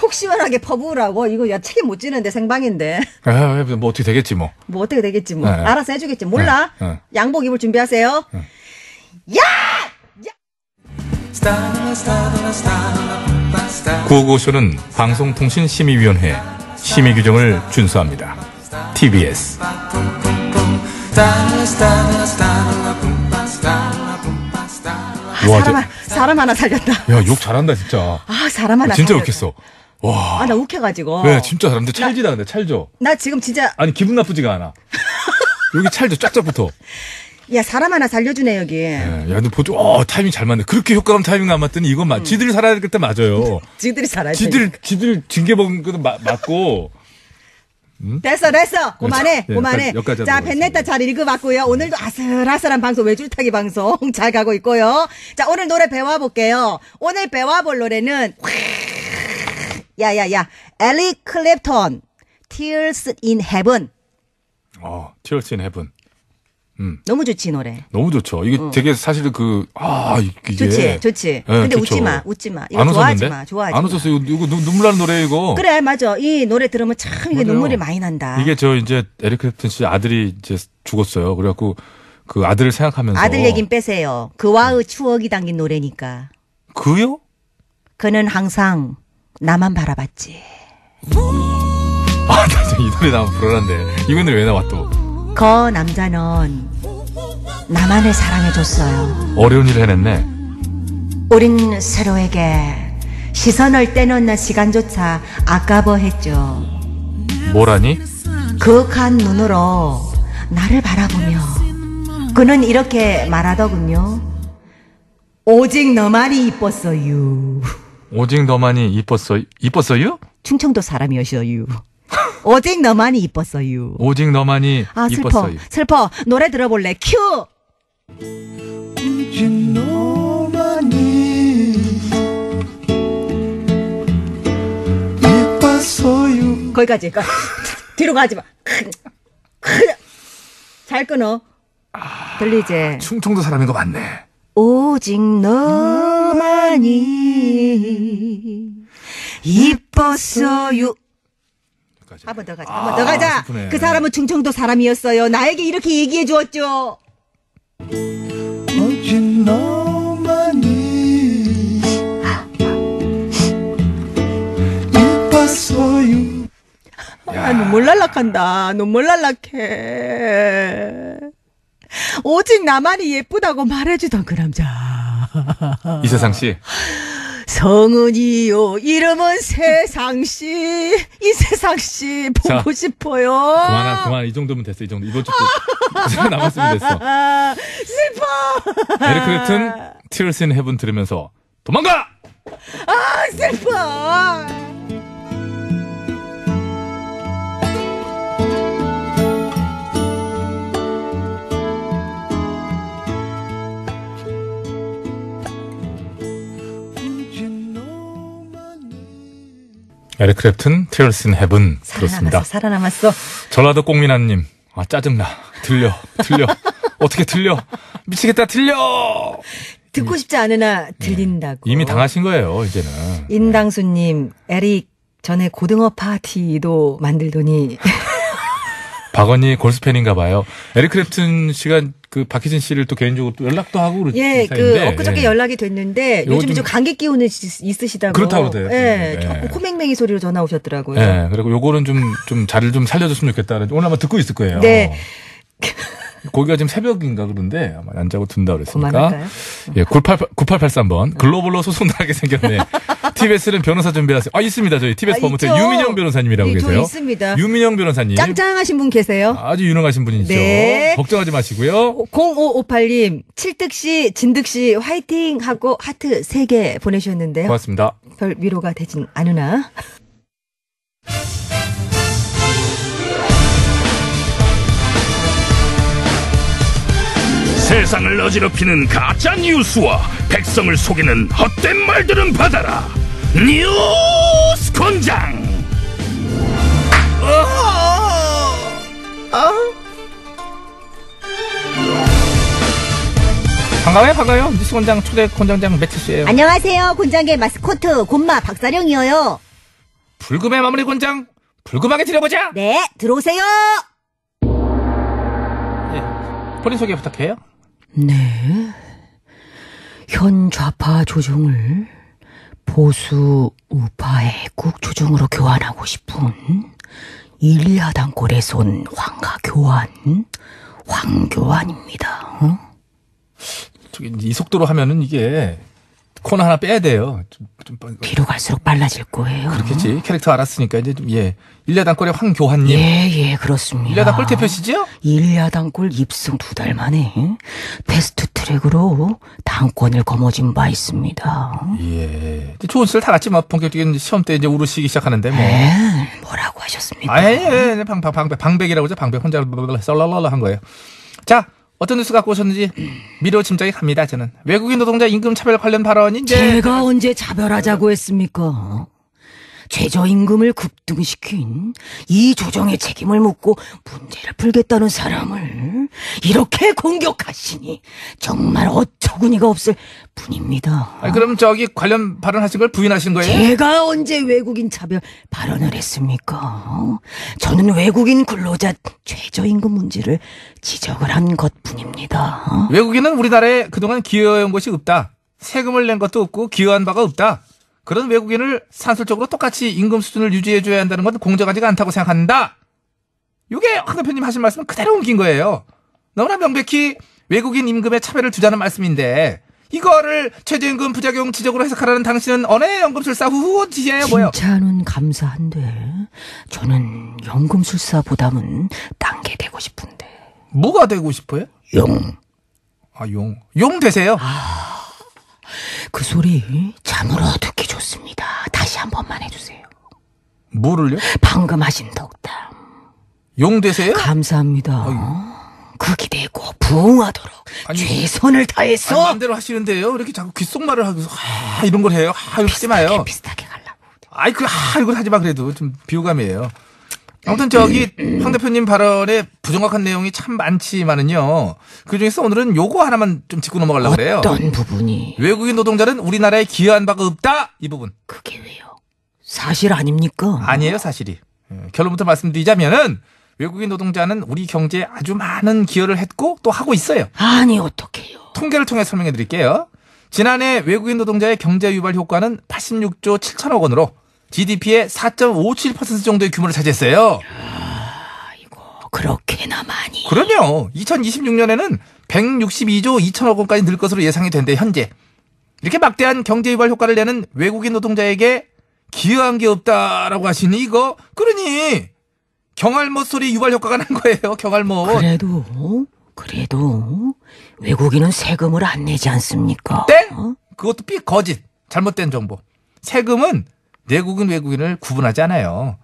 [SPEAKER 4] 속 시원하게 퍼부으라고. 이거 야 책임 못 지는데 생방인데.
[SPEAKER 2] 아, 뭐 어떻게 되겠지 뭐.
[SPEAKER 4] 뭐 어떻게 되겠지 뭐.
[SPEAKER 2] 네.
[SPEAKER 4] 알아서 해주겠지. 몰라.
[SPEAKER 2] 네, 네.
[SPEAKER 4] 양복 입을 준비하세요. 야!
[SPEAKER 2] 구호고쇼는 방송통신심의위원회 심의 규정을 준수합니다. TBS 와,
[SPEAKER 4] 사람, 하- 사람 하나 살렸다.
[SPEAKER 2] 야, 욕 잘한다, 진짜.
[SPEAKER 4] 아 사람 하나
[SPEAKER 2] 진짜
[SPEAKER 4] 살렸다.
[SPEAKER 2] 욕했어. 와.
[SPEAKER 4] 아, 나 욱해가지고.
[SPEAKER 2] 네, 진짜 잘하는데 찰지다 근데 찰져.
[SPEAKER 4] 나 지금 진짜,
[SPEAKER 2] 아니 기분 나쁘지가 않아. 여기 찰져 쫙쫙 붙어.
[SPEAKER 4] 야, 사람 하나 살려주네, 여기.
[SPEAKER 2] 예, 야, 근데 보조, 어, 타이밍 잘 맞네. 그렇게 효과음 타이밍 안 맞더니 이건 맞, 지들 살아야 될 때 맞아요.
[SPEAKER 4] 지들이 살아야지.
[SPEAKER 2] 지들, 지들 징계 먹은 것도 마- 맞고.
[SPEAKER 4] 됐어, 됐어. 그만해,
[SPEAKER 2] 예,
[SPEAKER 4] 그만해.
[SPEAKER 2] 여기까지
[SPEAKER 4] 자,
[SPEAKER 2] 하도록
[SPEAKER 4] 벤네타 잘 읽어봤고요. 오늘도 아슬아슬한 방송, 외줄타기 방송 잘 가고 있고요. 자, 오늘 노래 배워볼게요. 오늘 배워볼 노래는, 야, 야, 야. 엘리 클랩톤, Tears in Heaven.
[SPEAKER 2] 어, Tears in Heaven.
[SPEAKER 4] 너무 좋지, 이 노래.
[SPEAKER 2] 너무 좋죠. 이게 되게 사실은 그, 아, 이게.
[SPEAKER 4] 좋지, 좋지.
[SPEAKER 2] 예,
[SPEAKER 4] 근데
[SPEAKER 2] 좋죠.
[SPEAKER 4] 웃지 마, 웃지 마. 이거
[SPEAKER 2] 안
[SPEAKER 4] 좋아하지
[SPEAKER 2] 웃었는데?
[SPEAKER 4] 마, 좋아하지
[SPEAKER 2] 안
[SPEAKER 4] 마.
[SPEAKER 2] 웃었어요. 이거, 눈물 나는 노래 이거.
[SPEAKER 4] 그래, 맞아. 이 노래 들으면 참 이게
[SPEAKER 2] 맞아요.
[SPEAKER 4] 눈물이 많이 난다.
[SPEAKER 2] 이게 저 이제 에릭 클랩튼 씨 아들이 이제 죽었어요. 그래갖고 그 아들을 생각하면서.
[SPEAKER 4] 아들 얘긴 빼세요. 그와의 추억이 담긴 노래니까.
[SPEAKER 2] 그요?
[SPEAKER 4] 그는 항상 나만 바라봤지.
[SPEAKER 2] 아, 나 이 노래 나면 불안한데. 이 노래 왜 나와 또?
[SPEAKER 4] 그 남자는 나만을 사랑해줬어요.
[SPEAKER 2] 어려운 일을 해냈네.
[SPEAKER 4] 우린 서로에게 시선을 떼놓는 시간조차 아까워했죠.
[SPEAKER 2] 뭐라니?
[SPEAKER 4] 그윽한 눈으로 나를 바라보며 그는 이렇게 말하더군요. 오직 너만이 이뻤어요.
[SPEAKER 2] 오직 너만이 이뻤어, 이뻤어요?
[SPEAKER 4] 충청도 사람이었어요. 오직 너만이 이뻤어요.
[SPEAKER 2] 오직 너만이
[SPEAKER 4] 아 슬퍼
[SPEAKER 2] 이뻤어요.
[SPEAKER 4] 슬퍼 노래 들어볼래 큐 거기까지 가. 뒤로 가지 마. 잘 끊어. 들리지?
[SPEAKER 2] 충청도 사람인 거 맞네.
[SPEAKER 4] 오직 너만이 이뻤어요. 한번 더 가자. 한번 더 가자.
[SPEAKER 2] 아, 슬프네.
[SPEAKER 4] 그 사람은 충청도 사람이었어요. 나에게 이렇게 얘기해 주었죠. 아, 눈물 날락한다. 눈물 날락해. 오직 나만이 예쁘다고 말해주던 그 남자.
[SPEAKER 2] 이세상 씨.
[SPEAKER 4] 성은이요. 이름은 세상 씨. 이 세상 씨 보고
[SPEAKER 2] 자,
[SPEAKER 4] 싶어요.
[SPEAKER 2] 그만하, 그만. 이 정도면 됐어, 이 정도. 이번 주도 남았으면 됐어.
[SPEAKER 4] 아, 슬퍼.
[SPEAKER 2] 에릭 Tears in Heaven 들으면서 도망가!
[SPEAKER 4] 아, 슬퍼.
[SPEAKER 2] 에릭 Tears in Heaven 들었습니다.
[SPEAKER 4] 살아남았어, 살아남았어.
[SPEAKER 2] 전라도 꽁미나님. 아, 짜증나. 들려. 들려. 어떻게 들려? 미치겠다, 들려!
[SPEAKER 4] 듣고 싶지 않으나 들린다고.
[SPEAKER 2] 이미 당하신 거예요, 이제는.
[SPEAKER 4] 인당수님, 에릭 전에 고등어 파티도 만들더니
[SPEAKER 2] 박언니 골스팬인가 봐요. 에릭 클랩튼 씨가 그 박희진 씨를 또 개인적으로 또 연락도 하고 그러는
[SPEAKER 4] 예, 그 엊그저께
[SPEAKER 2] 예.
[SPEAKER 4] 연락이 됐는데 요즘 좀
[SPEAKER 2] 좀-
[SPEAKER 4] 감기 기운이 있- 있으시다고.
[SPEAKER 2] 그렇다고 그래요.
[SPEAKER 4] 예,
[SPEAKER 2] 예.
[SPEAKER 4] 조금 코맹맹이 소리로 전화 오셨더라고요.
[SPEAKER 2] 예, 그리고 요거는 좀, 좀 자리를 좀 살려줬으면 좋겠다. 오늘 아마 듣고 있을 거예요.
[SPEAKER 4] 네.
[SPEAKER 2] 거기가 지금 새벽인가 그런데 아마 안 자고 든다 그랬으니까.
[SPEAKER 4] 그만할까요?
[SPEAKER 2] 예, 98, 9883번. 글로벌로 소송 나게 생겼네. TBS는 변호사 준비하세요. 아, 있습니다. 저희 TBS
[SPEAKER 4] 아,
[SPEAKER 2] 법무팀. 유민영 변호사님이라고
[SPEAKER 4] 네, 저
[SPEAKER 2] 계세요.
[SPEAKER 4] 있습니다.
[SPEAKER 2] 유민영 변호사님.
[SPEAKER 4] 짱짱하신 분 계세요?
[SPEAKER 2] 아주 유능하신 분이죠.
[SPEAKER 4] 네.
[SPEAKER 2] 걱정하지 마시고요.
[SPEAKER 4] 0558님, 칠득씨, 진득씨, 화이팅! 하고 하트 3개 보내주셨는데요.
[SPEAKER 2] 고맙습니다.
[SPEAKER 4] 별 위로가 되진 않으나.
[SPEAKER 6] 세상을 어지럽히는 가짜 뉴스와 백성을 속이는 헛된 말들은 받아라. 뉴스 권장.
[SPEAKER 20] 반가워요, 반가워요. 뉴스 권장 초대 권장장 매트씨예요
[SPEAKER 4] 안녕하세요. 곤장계 마스코트, 곤마 박사령이에요.
[SPEAKER 20] 불금의 마무리 권장 불금하게 드려보자.
[SPEAKER 4] 네, 들어오세요.
[SPEAKER 20] 본인 소개 부탁해요.
[SPEAKER 4] 네. 현 좌파 조정을 보수 우파의 국 조정으로 교환하고 싶은 일야당 고래손 황가 교환 황교안입니다. 어?
[SPEAKER 2] 저기 이 속도로 하면은 이게 코너 하나 빼야 돼요. 좀, 좀
[SPEAKER 4] 뒤로 갈수록 빨라질 거예요.
[SPEAKER 2] 그렇겠지. 캐릭터 알았으니까 이제 좀 예. 일야단골의 황교환님.
[SPEAKER 4] 예, 예, 그렇습니다.
[SPEAKER 2] 일야단골 대표시죠?
[SPEAKER 4] 일야단골 입승 두달 만에 fast track으로 당권을 거머쥔 바 있습니다.
[SPEAKER 2] 예. 좋은 수를 다 같이 뭐 본격적인 시험 때 이제 우르시기 시작하는데 뭐.
[SPEAKER 4] 에 뭐라고 하셨습니까?
[SPEAKER 2] 아, 예, 예, 예. 방, 방, 방백, 방백이라고 하죠. 방백. 혼자 썰랄랄라 한 거예요. 자, 어떤 뉴스 갖고 오셨는지 미뤄 짐작이 갑니다. 저는 외국인 노동자 임금 차별 관련 발언이
[SPEAKER 4] 제가 언제 차별하자고 했습니까? 최저임금을 급등시킨 이 조정의 책임을 묻고 문제를 풀겠다는 사람을 이렇게 공격하시니 정말 어처구니가 없을 뿐입니다.
[SPEAKER 2] 아니, 그럼 저기 관련 발언하신 걸 부인하신 거예요?
[SPEAKER 4] 제가 언제 외국인 차별 발언을 했습니까? 저는 외국인 근로자 최저임금 문제를 지적을 한 것뿐입니다.
[SPEAKER 2] 외국인은 우리나라에 그동안 기여한 것이 없다. 세금을 낸 것도 없고 기여한 바가 없다. 그런 외국인을 산술적으로 똑같이 임금 수준을 유지해줘야 한다는 건 공정하지가 않다고 생각한다. 이게 황 대표님 하신 말씀은 그대로 옮긴 거예요. 너무나 명백히 외국인 임금에 차별을 두자는 말씀인데 이거를 최저임금 부작용 지적으로 해석하라는 당신은 언의 연금술사 후후 지혜야 뭐요?
[SPEAKER 4] 칭찬은 감사한데 저는 연금술사보다는 딴게 되고 싶은데
[SPEAKER 2] 뭐가 되고 싶어요?
[SPEAKER 4] 용.
[SPEAKER 2] 아 용. 용 되세요?
[SPEAKER 4] 그 소리 참으로 듣기 좋습니다. 다시 한 번만 해주세요.
[SPEAKER 2] 뭐를요?
[SPEAKER 4] 방금 하신 덕담
[SPEAKER 2] 용 되세요?
[SPEAKER 4] 감사합니다. 그 기대에 꼭 부응하도록
[SPEAKER 2] 아니,
[SPEAKER 4] 최선을
[SPEAKER 2] 아니,
[SPEAKER 4] 다해서
[SPEAKER 2] 마음대로 하시는데요. 이렇게 자꾸 귓속말을 하면서 아, 이런 걸 해요. 아, 이거 하지 마요.
[SPEAKER 4] 비슷하게 가려고.
[SPEAKER 2] 아이 그 아, 이걸 하지 마 그래도 좀 비호감이에요. 아무튼 저기 황 대표님 발언에 부정확한 내용이 참 많지만은요. 그 중에서 오늘은 요거 하나만 좀 짚고 넘어가려고 그래요.
[SPEAKER 4] 어떤 부분이
[SPEAKER 2] 외국인 노동자는 우리나라에 기여한 바가 없다 이 부분
[SPEAKER 4] 그게 왜요? 사실 아닙니까?
[SPEAKER 2] 아니에요 사실이. 예, 결론부터 말씀드리자면은 외국인 노동자는 우리 경제에 아주 많은 기여를 했고 또 하고 있어요.
[SPEAKER 4] 아니 어떡해요?
[SPEAKER 2] 통계를 통해 설명해 드릴게요. 지난해 외국인 노동자의 경제 유발 효과는 86조 7천억 원으로 GDP의 4.57% 정도의 규모를 차지했어요.
[SPEAKER 4] 그렇게나 많이.
[SPEAKER 2] 그럼요. 2026년에는 162조 2천억 원까지 늘 것으로 예상이 된대 현재. 이렇게 막대한 경제 유발 효과를 내는 외국인 노동자에게 기여한 게 없다라고 하시니 이거 그러니 경알못 소리 유발 효과가 난 거예요. 경알못.
[SPEAKER 4] 그래도 그래도 외국인은 세금을 안 내지 않습니까?
[SPEAKER 2] 땡! 그것도 삐 거짓. 잘못된 정보. 세금은 내국인 외국인을 구분하지 않아요.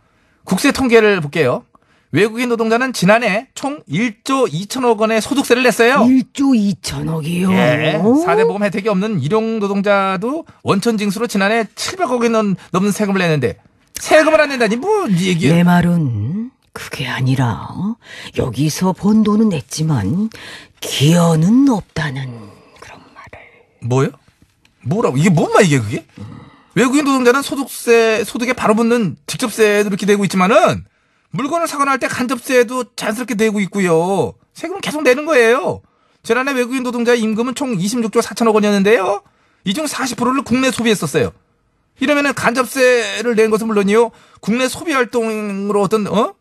[SPEAKER 2] 국세 통계를 볼게요. 외국인 노동자는 지난해 총 1조 2천억 원의 소득세를 냈어요.
[SPEAKER 4] 1조 2천억이요.
[SPEAKER 2] 예. 4대 보험 혜택이 없는 일용 노동자도 원천 징수로 지난해 700억 원 넘- 넘는 세금을 냈는데 세금을 안 낸다니 뭐 얘기예요.
[SPEAKER 4] 내 말은 그게 아니라 여기서 번 돈은 냈지만 기여는 없다는
[SPEAKER 2] 뭐요? 뭐라고? 이게 뭔 말이게 그게? 외국인 노동자는 소득세 소득에 바로 붙는 직접세도 이렇게 내고 있지만은 물건을 사거나 할 때 간접세도 자연스럽게 내고 있고요. 세금은 계속 내는 거예요. 지난해 외국인 노동자의 임금은 총 26조 4천억 원이었는데요. 이 중 40%를 국내 소비했었어요. 이러면은 간접세를 낸 것은 물론이요. 국내 소비 활동으로 어떤 어?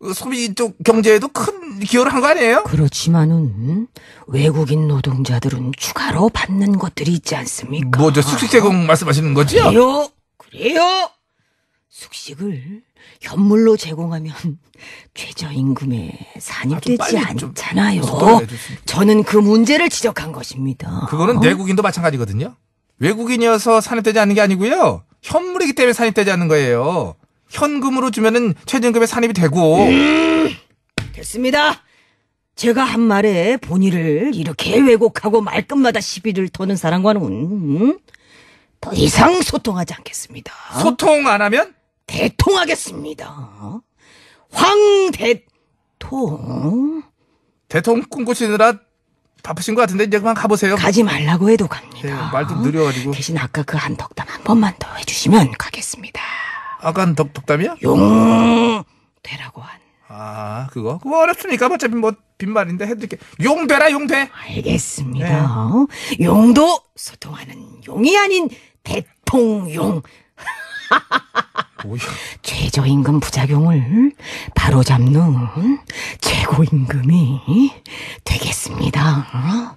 [SPEAKER 2] 그 소비 쪽 경제에도 큰 기여를 한 거 아니에요?
[SPEAKER 4] 그렇지만은 외국인 노동자들은 추가로 받는 것들이 있지 않습니까?
[SPEAKER 2] 뭐 저 숙식 제공 말씀하시는 거죠?
[SPEAKER 4] 그래요? 그래요? 숙식을 현물로 제공하면 최저임금에 산입되지
[SPEAKER 2] 빨리 좀
[SPEAKER 4] 않잖아요.
[SPEAKER 2] 속도를 내주시면.
[SPEAKER 4] 저는 그 문제를 지적한 것입니다.
[SPEAKER 2] 그거는
[SPEAKER 4] 어?
[SPEAKER 2] 내국인도 마찬가지거든요. 외국인이어서 산입되지 않는 게 아니고요. 현물이기 때문에 산입되지 않는 거예요. 현금으로 주면은 최저임금에 산입이 되고
[SPEAKER 4] 됐습니다. 제가 한 말에 본의를 이렇게 왜곡하고 말끝마다 시비를 터는 사람과는 음, 더 이상 소통하지 않겠습니다.
[SPEAKER 2] 소통 안 하면
[SPEAKER 4] 대통하겠습니다. 황 대통
[SPEAKER 2] 대통령 꿈꾸시느라 바쁘신 것 같은데 이제 그만 가보세요.
[SPEAKER 4] 가지 말라고 해도 갑니다.
[SPEAKER 2] 예, 말도 느려가지고
[SPEAKER 4] 대신 아까 그 한 덕담 한 번만 더 해주시면 가겠습니다.
[SPEAKER 2] 아까 덕, 덕담이요?
[SPEAKER 4] 용 되라고 한.
[SPEAKER 2] 아 그거 그거 어렵습니까? 어차피 뭐 빈말인데 해드릴게. 용 되라 용 돼.
[SPEAKER 4] 알겠습니다. 용도 소통하는 용이 아닌 대통용.
[SPEAKER 2] 뭐야?
[SPEAKER 4] 최저임금 부작용을 바로잡는 최고임금이 되겠습니다.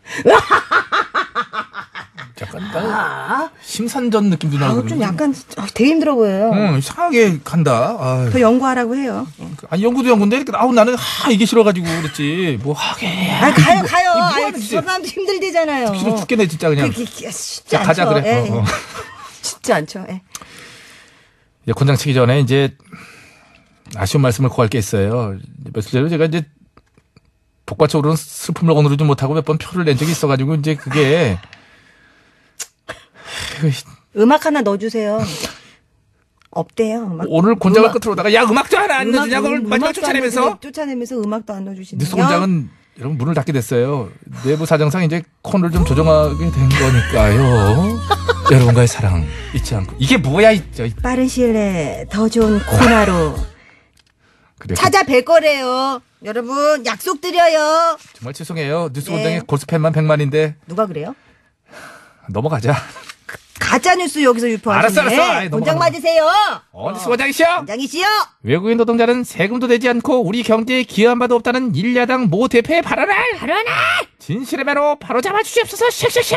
[SPEAKER 2] 자,
[SPEAKER 5] 약간 나 심산전 느낌도 나고.
[SPEAKER 4] 아우, 좀 약간 아, 되게 힘들어 보여요.
[SPEAKER 5] 응, 이상하게 간다. 아,
[SPEAKER 4] 더 연구하라고 해요.
[SPEAKER 5] 아니 연구도 연구인데 이렇게 아우 나는 하 이게 싫어가지고 그랬지. 뭐 하게.
[SPEAKER 4] 아, 가요, 가요.
[SPEAKER 5] 이뭐
[SPEAKER 4] 아유,
[SPEAKER 5] 하는
[SPEAKER 4] 저. 사람도 힘들대잖아요.
[SPEAKER 5] 싫어 죽겠네 진짜 그냥.
[SPEAKER 4] 그, 그, 그, 쉽지
[SPEAKER 5] 자, 가자
[SPEAKER 4] 않죠.
[SPEAKER 5] 그래.
[SPEAKER 4] 예,
[SPEAKER 5] 어, 어.
[SPEAKER 4] 쉽지 않죠. 예.
[SPEAKER 5] 이제 권장 치기 전에 이제 아쉬운 말씀을 고할 게 있어요. 며칠 전에 제가 이제 복받쳐오르는 슬픔을 거누르지 못하고 몇 번 표를 낸 적이 있어가지고 이제 그게
[SPEAKER 4] 음악 하나 넣어주세요. 없대요. 음악.
[SPEAKER 5] 오늘
[SPEAKER 4] 음악-
[SPEAKER 5] 끝으로 야 음악도 하나 안
[SPEAKER 4] 음악-
[SPEAKER 5] 넣어주냐고
[SPEAKER 4] 음-
[SPEAKER 5] 마지막 쫓아내면서
[SPEAKER 4] 쫓아내면서 음악도 안 넣어주시네요.
[SPEAKER 5] 뉴스 공장은 여러분 문을 닫게 됐어요. 내부 사정상 이제 코너를 좀 조정하게 된 거니까요. 여러분과의 사랑 잊지 않고 이게 뭐야 이-
[SPEAKER 4] 빠른 시일 내에 더 좋은 코나로
[SPEAKER 5] 그래
[SPEAKER 4] 찾아뵐 거래요. 여러분 약속 드려요.
[SPEAKER 5] 정말 죄송해요. 뉴스
[SPEAKER 4] 네.
[SPEAKER 5] 공장의 골수팬만 100만인데
[SPEAKER 4] 누가 그래요?
[SPEAKER 5] 넘어가자.
[SPEAKER 4] 가짜 뉴스 여기서 유포하시네.
[SPEAKER 5] 알았어, 알았어. 아이,
[SPEAKER 4] 본장
[SPEAKER 5] 넘어가.
[SPEAKER 4] 맞으세요.
[SPEAKER 5] 어, 뉴스 공장이시여.
[SPEAKER 4] 본장이시여.
[SPEAKER 5] 외국인 노동자는 세금도 내지 않고 우리 경제에 기여한 바도 없다는 일야당 모 대표의 발언을 발언을 진실의 매로 바로 잡아 주시옵소서 쉑쉑쉑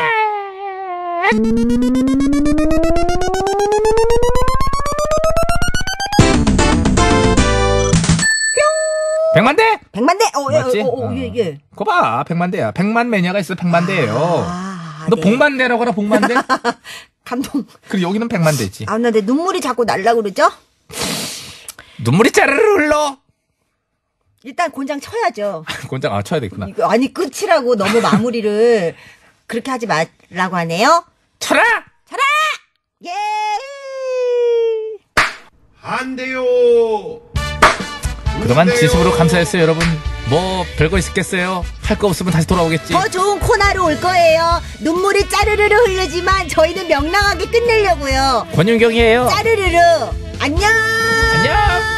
[SPEAKER 5] 백만 대
[SPEAKER 4] 백만 대. 어, 예,
[SPEAKER 5] 맞지?
[SPEAKER 4] 어, 어,
[SPEAKER 5] 어.
[SPEAKER 4] 예, 예.
[SPEAKER 5] 거봐 백만 대야 백만 매니아가 있어 백만 대예요
[SPEAKER 4] 아,
[SPEAKER 5] 너
[SPEAKER 4] 네.
[SPEAKER 5] 복만 대라고 하라 복만 대
[SPEAKER 4] 감동.
[SPEAKER 5] 그리고 여기는 백만 대지
[SPEAKER 4] 아, 나내 눈물이 자꾸 날라 그러죠?
[SPEAKER 5] 눈물이 짜르르 흘러
[SPEAKER 4] 일단 곤장 쳐야죠.
[SPEAKER 5] 곤장 아 쳐야 되구나
[SPEAKER 4] 이거 아니 끝이라고 너무 마무리를 그렇게 하지 말라고 하네요.
[SPEAKER 5] 쳐라
[SPEAKER 4] 쳐라. 예.
[SPEAKER 19] 안 돼요.
[SPEAKER 5] 그동안 진심으로 감사했어요 여러분 뭐 별거 있었겠어요 할 거 없으면 다시 돌아오겠지
[SPEAKER 4] 더 좋은 코너로 올 거예요. 눈물이 짜르르르 흐르지만 저희는 명랑하게 끝내려고요.
[SPEAKER 5] 권윤경이에요
[SPEAKER 4] 짜르르르. 안녕.
[SPEAKER 5] 안녕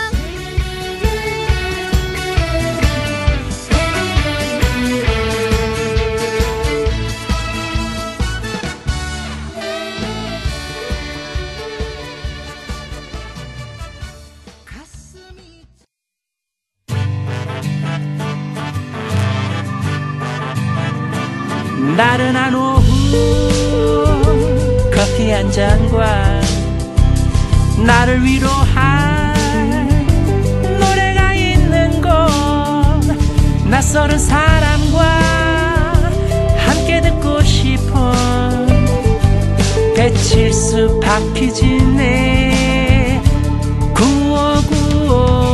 [SPEAKER 21] 나른한 오후 커피 한 잔과 나를 위로할 노래가 있는 곳. 낯설은 사람과 함께 듣고 싶어. 배칠수 박희진의 구호구호쇼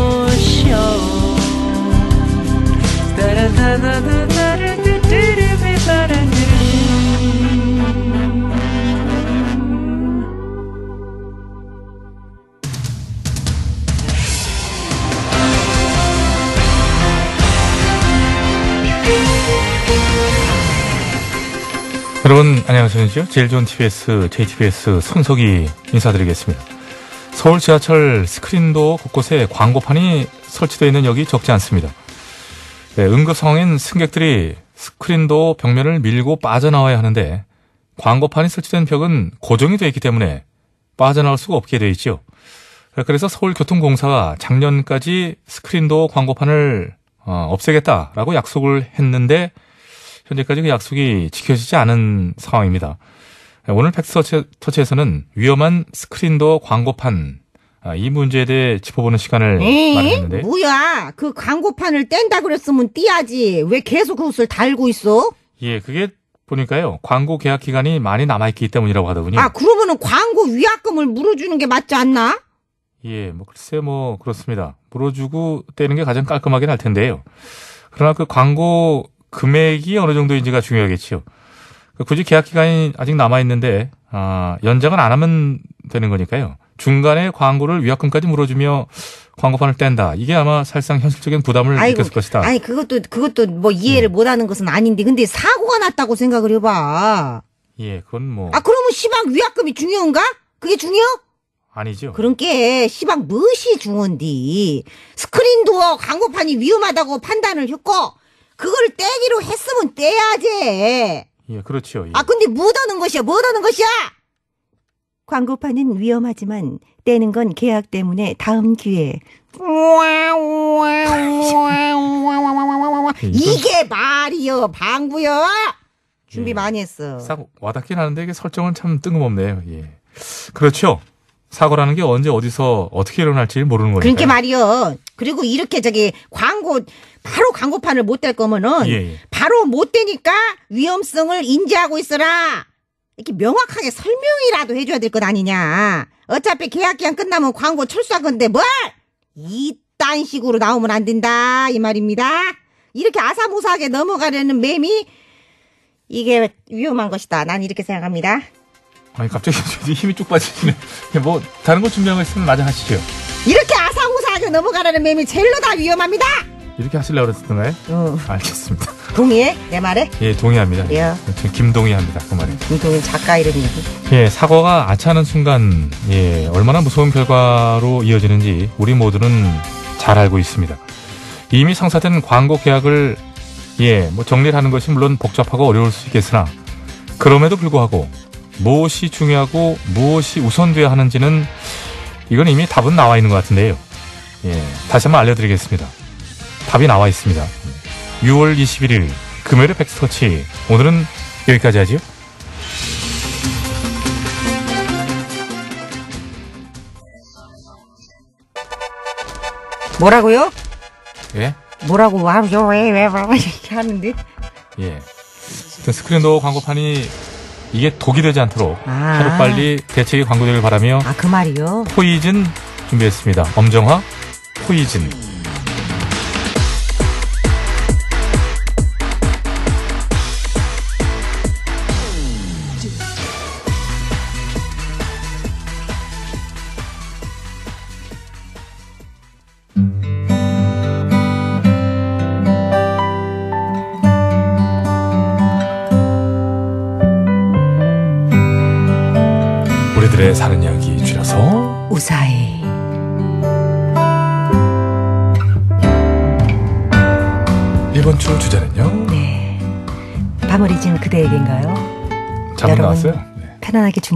[SPEAKER 2] 여러분 안녕하십니까? 제일 좋은 TBS, JTBS 손석희 인사드리겠습니다. 서울 지하철 스크린도 곳곳에 광고판이 설치되어 있는 역이 적지 않습니다. 네, 응급 상황인 승객들이 스크린도 벽면을 밀고 빠져나와야 하는데 광고판이 설치된 벽은 고정이 되어 있기 때문에 빠져나올 수가 없게 되어 있죠. 그래서 서울교통공사가 작년까지 스크린도 광고판을 어, 없애겠다라고 약속을 했는데 현재까지 그 약속이 지켜지지 않은 상황입니다. 오늘 팩스터치에서는 위험한 스크린도 광고판 아, 이 문제에 대해 짚어보는 시간을
[SPEAKER 12] 에이,
[SPEAKER 2] 마련했는데
[SPEAKER 12] 뭐야? 그 광고판을 뗀다 그랬으면 띄야지. 왜 계속 그것을 달고 있어?
[SPEAKER 2] 예 그게 보니까요 광고 계약 기간이 많이 남아있기 때문이라고 하더군요.
[SPEAKER 12] 아, 그러면은 광고 위약금을 물어주는 게 맞지 않나?
[SPEAKER 2] 예, 뭐 글쎄 뭐 그렇습니다. 물어주고 떼는 게 가장 깔끔하긴 할 텐데요. 그러나 그 광고 금액이 어느 정도인지가 중요하겠지요. 그 굳이 계약 기간이 아직 남아 있는데 아, 연장은 안 하면 되는 거니까요. 중간에 광고를 위약금까지 물어주며 광고판을 뗀다. 이게 아마 사실상 현실적인 부담을
[SPEAKER 12] 아이고,
[SPEAKER 2] 느꼈을 것이다.
[SPEAKER 12] 아니 그것도 그것도 뭐 이해를 못하는 것은 아닌데, 근데 사고가 났다고 생각을 해봐.
[SPEAKER 2] 예, 그건 뭐
[SPEAKER 12] 아, 그러면 시방 위약금이 중요한가? 그게 중요?
[SPEAKER 2] 아니죠.
[SPEAKER 12] 그런 게 시방 무엇이 중요한디? 스크린 도어 광고판이 위험하다고 판단을 했고, 그걸 떼기로 했으면 떼야지.
[SPEAKER 2] 예, 그렇죠. 예.
[SPEAKER 12] 아, 근데 못하는 것이야, 못하는 것이야!
[SPEAKER 4] 광고판은 위험하지만 떼는 건 계약 때문에 다음 기회에
[SPEAKER 12] 이게 말이여, 방구여!
[SPEAKER 4] 준비 많이 했어.
[SPEAKER 2] 싹 와닿긴 하는데 이게 설정은 참 뜬금없네요. 예. 그렇죠. 사고라는 게 언제 어디서 어떻게 일어날지 모르는 거니까.
[SPEAKER 4] 그러니까 말이요. 그리고 이렇게 저기 광고 바로 광고판을 못댈 거면은
[SPEAKER 2] 예, 예.
[SPEAKER 4] 바로 못 되니까 위험성을 인지하고 있어라. 이렇게 명확하게 설명이라도 해줘야 될 것 아니냐. 어차피 계약 기간 끝나면 광고 철수한 건데 뭘 이딴 식으로 나오면 안 된다 이 말입니다. 이렇게 아사무사하게 넘어가려는 맴이 이게 위험한 것이다. 난 이렇게 생각합니다.
[SPEAKER 2] 아니 갑자기 힘이 쭉 빠지시네. 뭐 다른 거 준비한 거 있으면 마저 하시죠.
[SPEAKER 4] 이렇게 아사무사하게 넘어가려는 맴이 제일로 다 위험합니다.
[SPEAKER 2] 이렇게 하시려고 그랬던가요?
[SPEAKER 4] 어.
[SPEAKER 2] 알겠습니다.
[SPEAKER 4] 동의해? 내 말에?
[SPEAKER 2] 예, 동의합니다.
[SPEAKER 4] 예.
[SPEAKER 2] 저 김동의합니다. 그 말에.
[SPEAKER 4] 김동인 작가 이름이.
[SPEAKER 2] 예, 사고가 아차하는 순간, 예, 얼마나 무서운 결과로 이어지는지 우리 모두는 잘 알고 있습니다. 이미 성사된 광고 계약을, 예, 뭐 정리를 하는 것이 물론 복잡하고 어려울 수 있겠으나, 그럼에도 불구하고 무엇이 중요하고 무엇이 우선돼야 하는지는 이건 이미 답은 나와 있는 것 같은데요. 예, 다시 한번 알려드리겠습니다. 답이 나와 있습니다. 6월 21일 금요일의 팩스터치. 오늘은 여기까지 하지요.
[SPEAKER 4] 뭐라고요?
[SPEAKER 2] 예?
[SPEAKER 4] 뭐라고 와요 왜왜 이렇게 하는데?
[SPEAKER 2] 예. 그 스크린도어 광고판이 이게 독이 되지 않도록
[SPEAKER 4] 아.
[SPEAKER 2] 하루빨리 대책이 광고되길 바라며
[SPEAKER 4] 아 그 말이요.
[SPEAKER 2] 포이즌 준비했습니다. 엄정화 포이즌.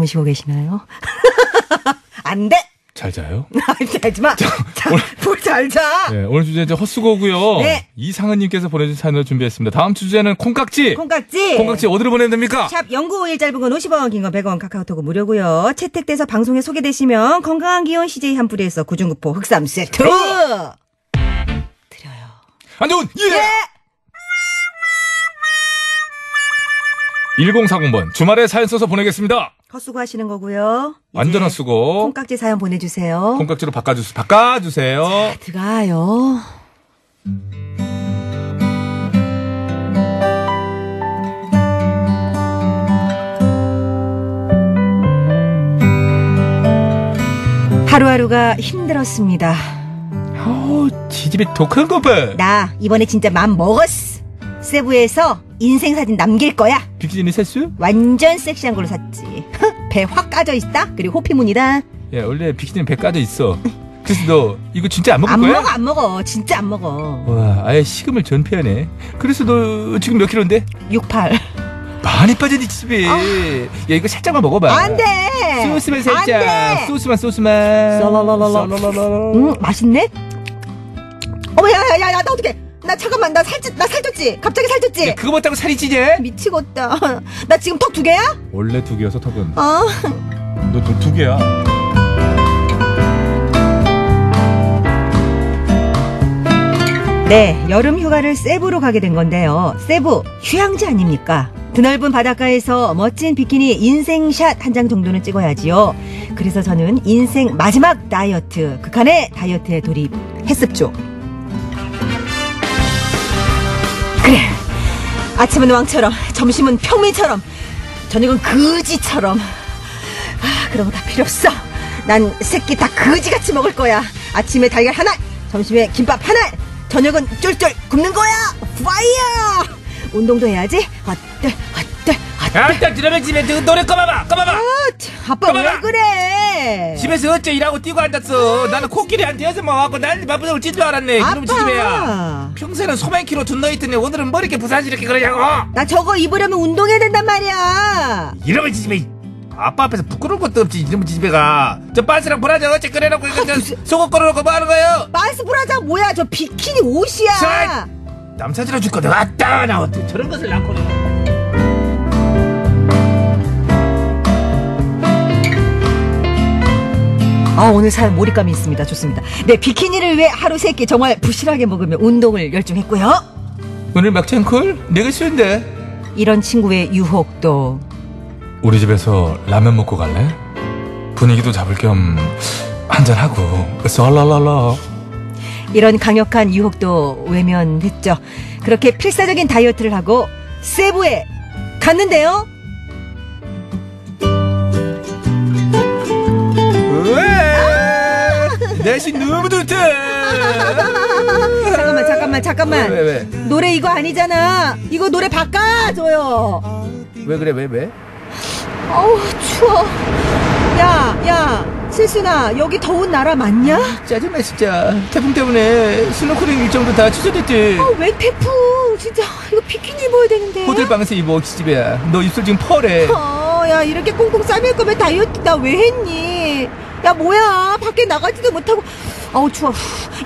[SPEAKER 22] 주무시고 계시나요?
[SPEAKER 4] 안 돼.
[SPEAKER 2] 잘 자요.
[SPEAKER 4] 하지 마. 뭘잘 자.
[SPEAKER 2] 네, 오늘 주제 이제 헛수고고요.
[SPEAKER 4] 네.
[SPEAKER 2] 이상은님께서 보내주신 사연을 준비했습니다. 다음 주 주제는 콩깍지.
[SPEAKER 4] 콩깍지.
[SPEAKER 2] 콩깍지 어디로 보내면 됩니까?
[SPEAKER 4] 샵 0951 짧은 건 50원, 긴 건 100원, 카카오톡은 무료고요. 채택돼서 방송에 소개되시면 건강한 기운 CJ 한뿌리에서 구중구포 흑삼 세트.
[SPEAKER 2] 안녕. 예. 1040번 주말에 사연 써서 보내겠습니다.
[SPEAKER 4] 헛수고 하시는 거고요.
[SPEAKER 2] 완전 헛수고.
[SPEAKER 4] 콩깍지 사연 보내주세요.
[SPEAKER 2] 콩깍지로 바꿔주세요. 바꿔주세요.
[SPEAKER 4] 들어가요. 하루하루가 힘들었습니다.
[SPEAKER 2] 어, 지집이 독한 거 봐.
[SPEAKER 4] 나 이번에 진짜 맘 먹었어. 세부에서 인생 사진 남길 거야.
[SPEAKER 2] 비키니 샀어?
[SPEAKER 4] 완전 섹시한 걸로 샀지. 배 확 까져 있다. 그리고 호피무늬다.
[SPEAKER 2] 야 원래 비키니는 배 까져 있어. 그래서 너 이거 진짜 안 먹을
[SPEAKER 4] 안
[SPEAKER 2] 거야?
[SPEAKER 4] 먹어 안 먹어. 진짜 안 먹어.
[SPEAKER 2] 와, 아예 식음을 전폐하네. 그래서 너 지금 몇 킬로인데?
[SPEAKER 4] 68.
[SPEAKER 2] 많이 빠졌니 집에. 야 이거 살짝만 먹어봐.
[SPEAKER 4] 안 돼.
[SPEAKER 2] 소스만
[SPEAKER 4] 안
[SPEAKER 2] 살짝.
[SPEAKER 4] 돼.
[SPEAKER 2] 소스만 소스만.
[SPEAKER 4] 썰러러러러. 음 맛있네. 어머 야야야야 나 어떡해. 나 잠깐만 나 살ጭ 나 살쪘지. 갑자기 살쪘지.
[SPEAKER 2] 그거 먹다고 살이 찌냐?
[SPEAKER 4] 미치겠다. 나 지금 턱 두 개야?
[SPEAKER 2] 원래 두 개여서 턱은.
[SPEAKER 4] 어.
[SPEAKER 2] 너두 두 개야.
[SPEAKER 4] 네, 여름 휴가를 세부로 가게 된 건데요. 세부 휴양지 아닙니까? 드넓은 바닷가에서 멋진 비키니 인생샷 한 장 정도는 찍어야지요. 그래서 저는 인생 마지막 다이어트, 극한의 다이어트에 돌입했습죠. 그래. 아침은 왕처럼, 점심은 평민처럼, 저녁은 거지처럼. 아, 그런 거 다 필요 없어. 난 새끼 다 거지같이 먹을 거야. 아침에 달걀 하나, 점심에 김밥 하나, 저녁은 쫄쫄 굶는 거야. Fire! 운동도 해야지. 어때, 어때.
[SPEAKER 23] 아따 드러면 집에 그 노래 꺼봐봐 꺼봐봐
[SPEAKER 4] 아, 참, 아빠 왜
[SPEAKER 23] 꺼봐봐.
[SPEAKER 4] 그래?
[SPEAKER 23] 집에서 어째 일하고 뛰고 앉았어 나는 코끼리 한 대여섯 명 와갖고 난리 바쁘다고 찐줄 알았네 그럼 집에야 평소에는 소만 키로 둔너 있더니 오늘은 뭐 이렇게 부산스럽게 그러냐고
[SPEAKER 4] 나 저거 입으려면 운동해야 된단 말이야.
[SPEAKER 23] 이러면 집에 아빠 앞에서 부끄러울 것도 없지 이러면 집에가 저 빤스랑 브라자 어째 꺼내놓고 이거 저 속옷 걸어놓고 뭐 하는 거예요
[SPEAKER 4] 반스 브라자 뭐야? 저 비키니 옷이야.
[SPEAKER 23] 자! 남 찾으러 줄 거다 왔다 나 어때 저런 것을 낳고 그래.
[SPEAKER 4] 아, 오늘 사연 몰입감이 있습니다. 좋습니다. 네, 비키니를 왜 하루 세 끼 정말 부실하게 먹으며 운동을 열중했고요.
[SPEAKER 5] 오늘 막창콜? 내가 쉬운데.
[SPEAKER 4] 이런 친구의 유혹도
[SPEAKER 2] 우리 집에서 라면 먹고 갈래? 분위기도 잡을 겸 한잔하고 썰랄랄라
[SPEAKER 4] 이런 강력한 유혹도 외면했죠. 그렇게 필사적인 다이어트를 하고 세부에 갔는데요.
[SPEAKER 5] 날씨 너무 좋다.
[SPEAKER 4] 잠깐만, 잠깐만, 잠깐만.
[SPEAKER 5] 왜, 왜,
[SPEAKER 4] 노래 이거 아니잖아. 이거 노래 바꿔줘요.
[SPEAKER 5] 왜 그래, 왜, 왜?
[SPEAKER 4] 어우, 추워. 야, 야, 실순아, 여기 더운 나라 맞냐?
[SPEAKER 5] 짜증나, 진짜. 태풍 때문에 스노클링 일정도 다 취소됐지.
[SPEAKER 4] 어, 왜 태풍? 진짜, 이거 비키니 입어야 되는데.
[SPEAKER 5] 호텔 방에서 입어, 기집애야. 너 입술 지금 퍼래.
[SPEAKER 4] 어, 야, 이렇게 꽁꽁 싸맬 거면 다이어트 나 왜 했니? 야, 뭐야. 밖에 나가지도 못하고. 아우, 추워.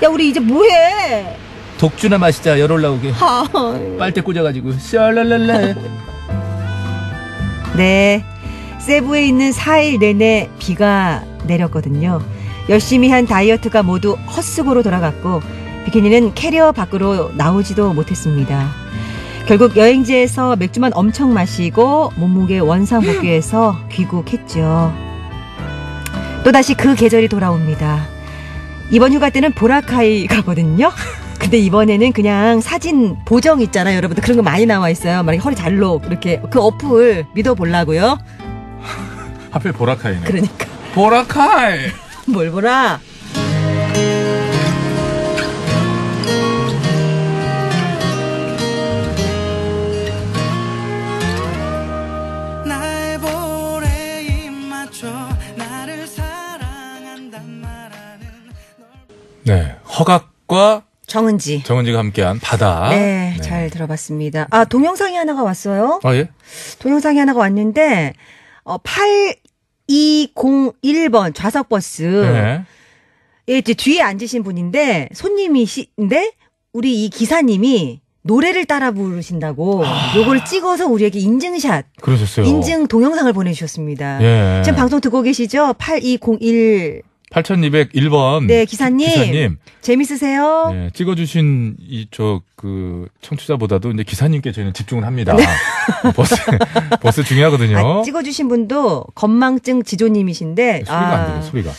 [SPEAKER 4] 야, 우리 이제 뭐해?
[SPEAKER 5] 독주나 마시자, 열 올라오게.
[SPEAKER 4] 아,
[SPEAKER 5] 빨대 꽂아가지고. 샤랄랄라.
[SPEAKER 4] 네. 세부에 있는 4일 내내 비가 내렸거든요. 열심히 한 다이어트가 모두 헛수고로 돌아갔고, 비키니는 캐리어 밖으로 나오지도 못했습니다. 결국 여행지에서 맥주만 엄청 마시고 몸무게 원상 복귀해서 귀국했죠. 또다시 그 계절이 돌아옵니다. 이번 휴가 때는 보라카이 가거든요. 근데 이번에는 그냥 사진 보정 있잖아요, 여러분들. 그런 거 많이 나와 있어요. 막 허리 잘록 이렇게 그 어플 믿어 보려고요.
[SPEAKER 2] 하필 보라카이네
[SPEAKER 4] 그러니까
[SPEAKER 5] 보라카이.
[SPEAKER 4] 뭘 보라?
[SPEAKER 2] 허각과
[SPEAKER 4] 정은지.
[SPEAKER 2] 정은지가 함께한 바다
[SPEAKER 4] 네, 잘 들어봤습니다. 아, 동영상이 하나가 왔어요.
[SPEAKER 2] 아 예?
[SPEAKER 4] 동영상이 하나가 왔는데, 어, 8201번 좌석버스.
[SPEAKER 2] 네.
[SPEAKER 4] 예, 이제 뒤에 앉으신 분인데, 손님이신데, 우리 이 기사님이 노래를 따라 부르신다고, 요걸 찍어서 우리에게 인증샷,
[SPEAKER 2] 그러셨어요
[SPEAKER 4] 인증 동영상을 보내주셨습니다.
[SPEAKER 2] 예.
[SPEAKER 4] 지금 방송 듣고 계시죠? 8201.
[SPEAKER 2] 8201번
[SPEAKER 4] 네, 기사님.
[SPEAKER 2] 기사님
[SPEAKER 4] 재밌으세요?
[SPEAKER 2] 네, 찍어주신 이 저 그 청취자보다도 이제 기사님께 저희는 집중을 합니다. 버스 버스 중요하거든요.
[SPEAKER 4] 네. 아, 찍어주신 분도 건망증 지조님이신데,
[SPEAKER 2] 소리가 안 들려 소리가.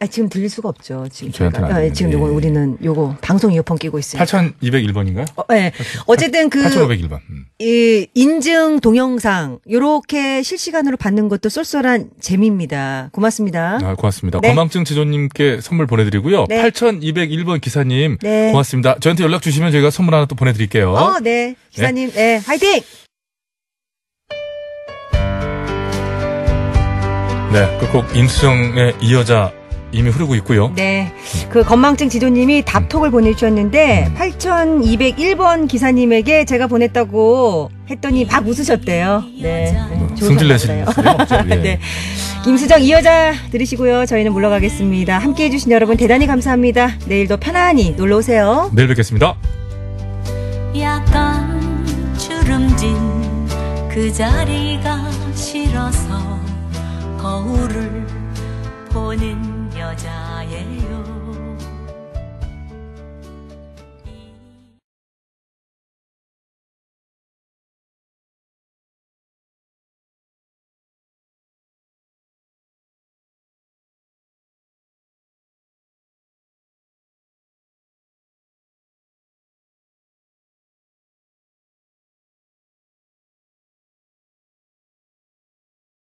[SPEAKER 4] 아, 지금 들릴 수가 없죠. 지금
[SPEAKER 2] 저희한테는. 안
[SPEAKER 4] 아, 지금
[SPEAKER 2] 들리는데.
[SPEAKER 4] 요거 우리는 요거 방송 이어폰 끼고 있으니까.
[SPEAKER 2] 8201번인가요?
[SPEAKER 4] 어, 네. 어쨌든 그
[SPEAKER 2] 8501번. 음.
[SPEAKER 4] 이 인증 동영상 요렇게 실시간으로 받는 것도 쏠쏠한 재미입니다. 고맙습니다.
[SPEAKER 2] 아, 고맙습니다.
[SPEAKER 4] 네.
[SPEAKER 2] 건망증 지조님께 선물 보내드리고요.
[SPEAKER 4] 네.
[SPEAKER 2] 8201번 기사님
[SPEAKER 4] 네.
[SPEAKER 2] 고맙습니다. 저한테 연락 주시면 저희가 선물 하나 또 보내드릴게요.
[SPEAKER 4] 어, 네. 기사님, 네. 화이팅!
[SPEAKER 2] 네, 끝곡 임수정의 이 여자 이미 흐르고 있고요.
[SPEAKER 4] 네. 그 건망증 지도님이 답톡을 보내주셨는데, 8201번 기사님에게 제가 보냈다고 했더니 막 웃으셨대요. 네.
[SPEAKER 2] 승질
[SPEAKER 4] 사람
[SPEAKER 2] 내시는
[SPEAKER 4] 같아요.
[SPEAKER 2] 네.
[SPEAKER 4] 네. 김수정 이 여자 들으시고요. 저희는 물러가겠습니다. 함께 해주신 여러분 대단히 감사합니다. 내일도 편안히 놀러 오세요.
[SPEAKER 2] 내일 뵙겠습니다.
[SPEAKER 24] 약간 주름진 그 자리가 싫어서 거울을 보는 여자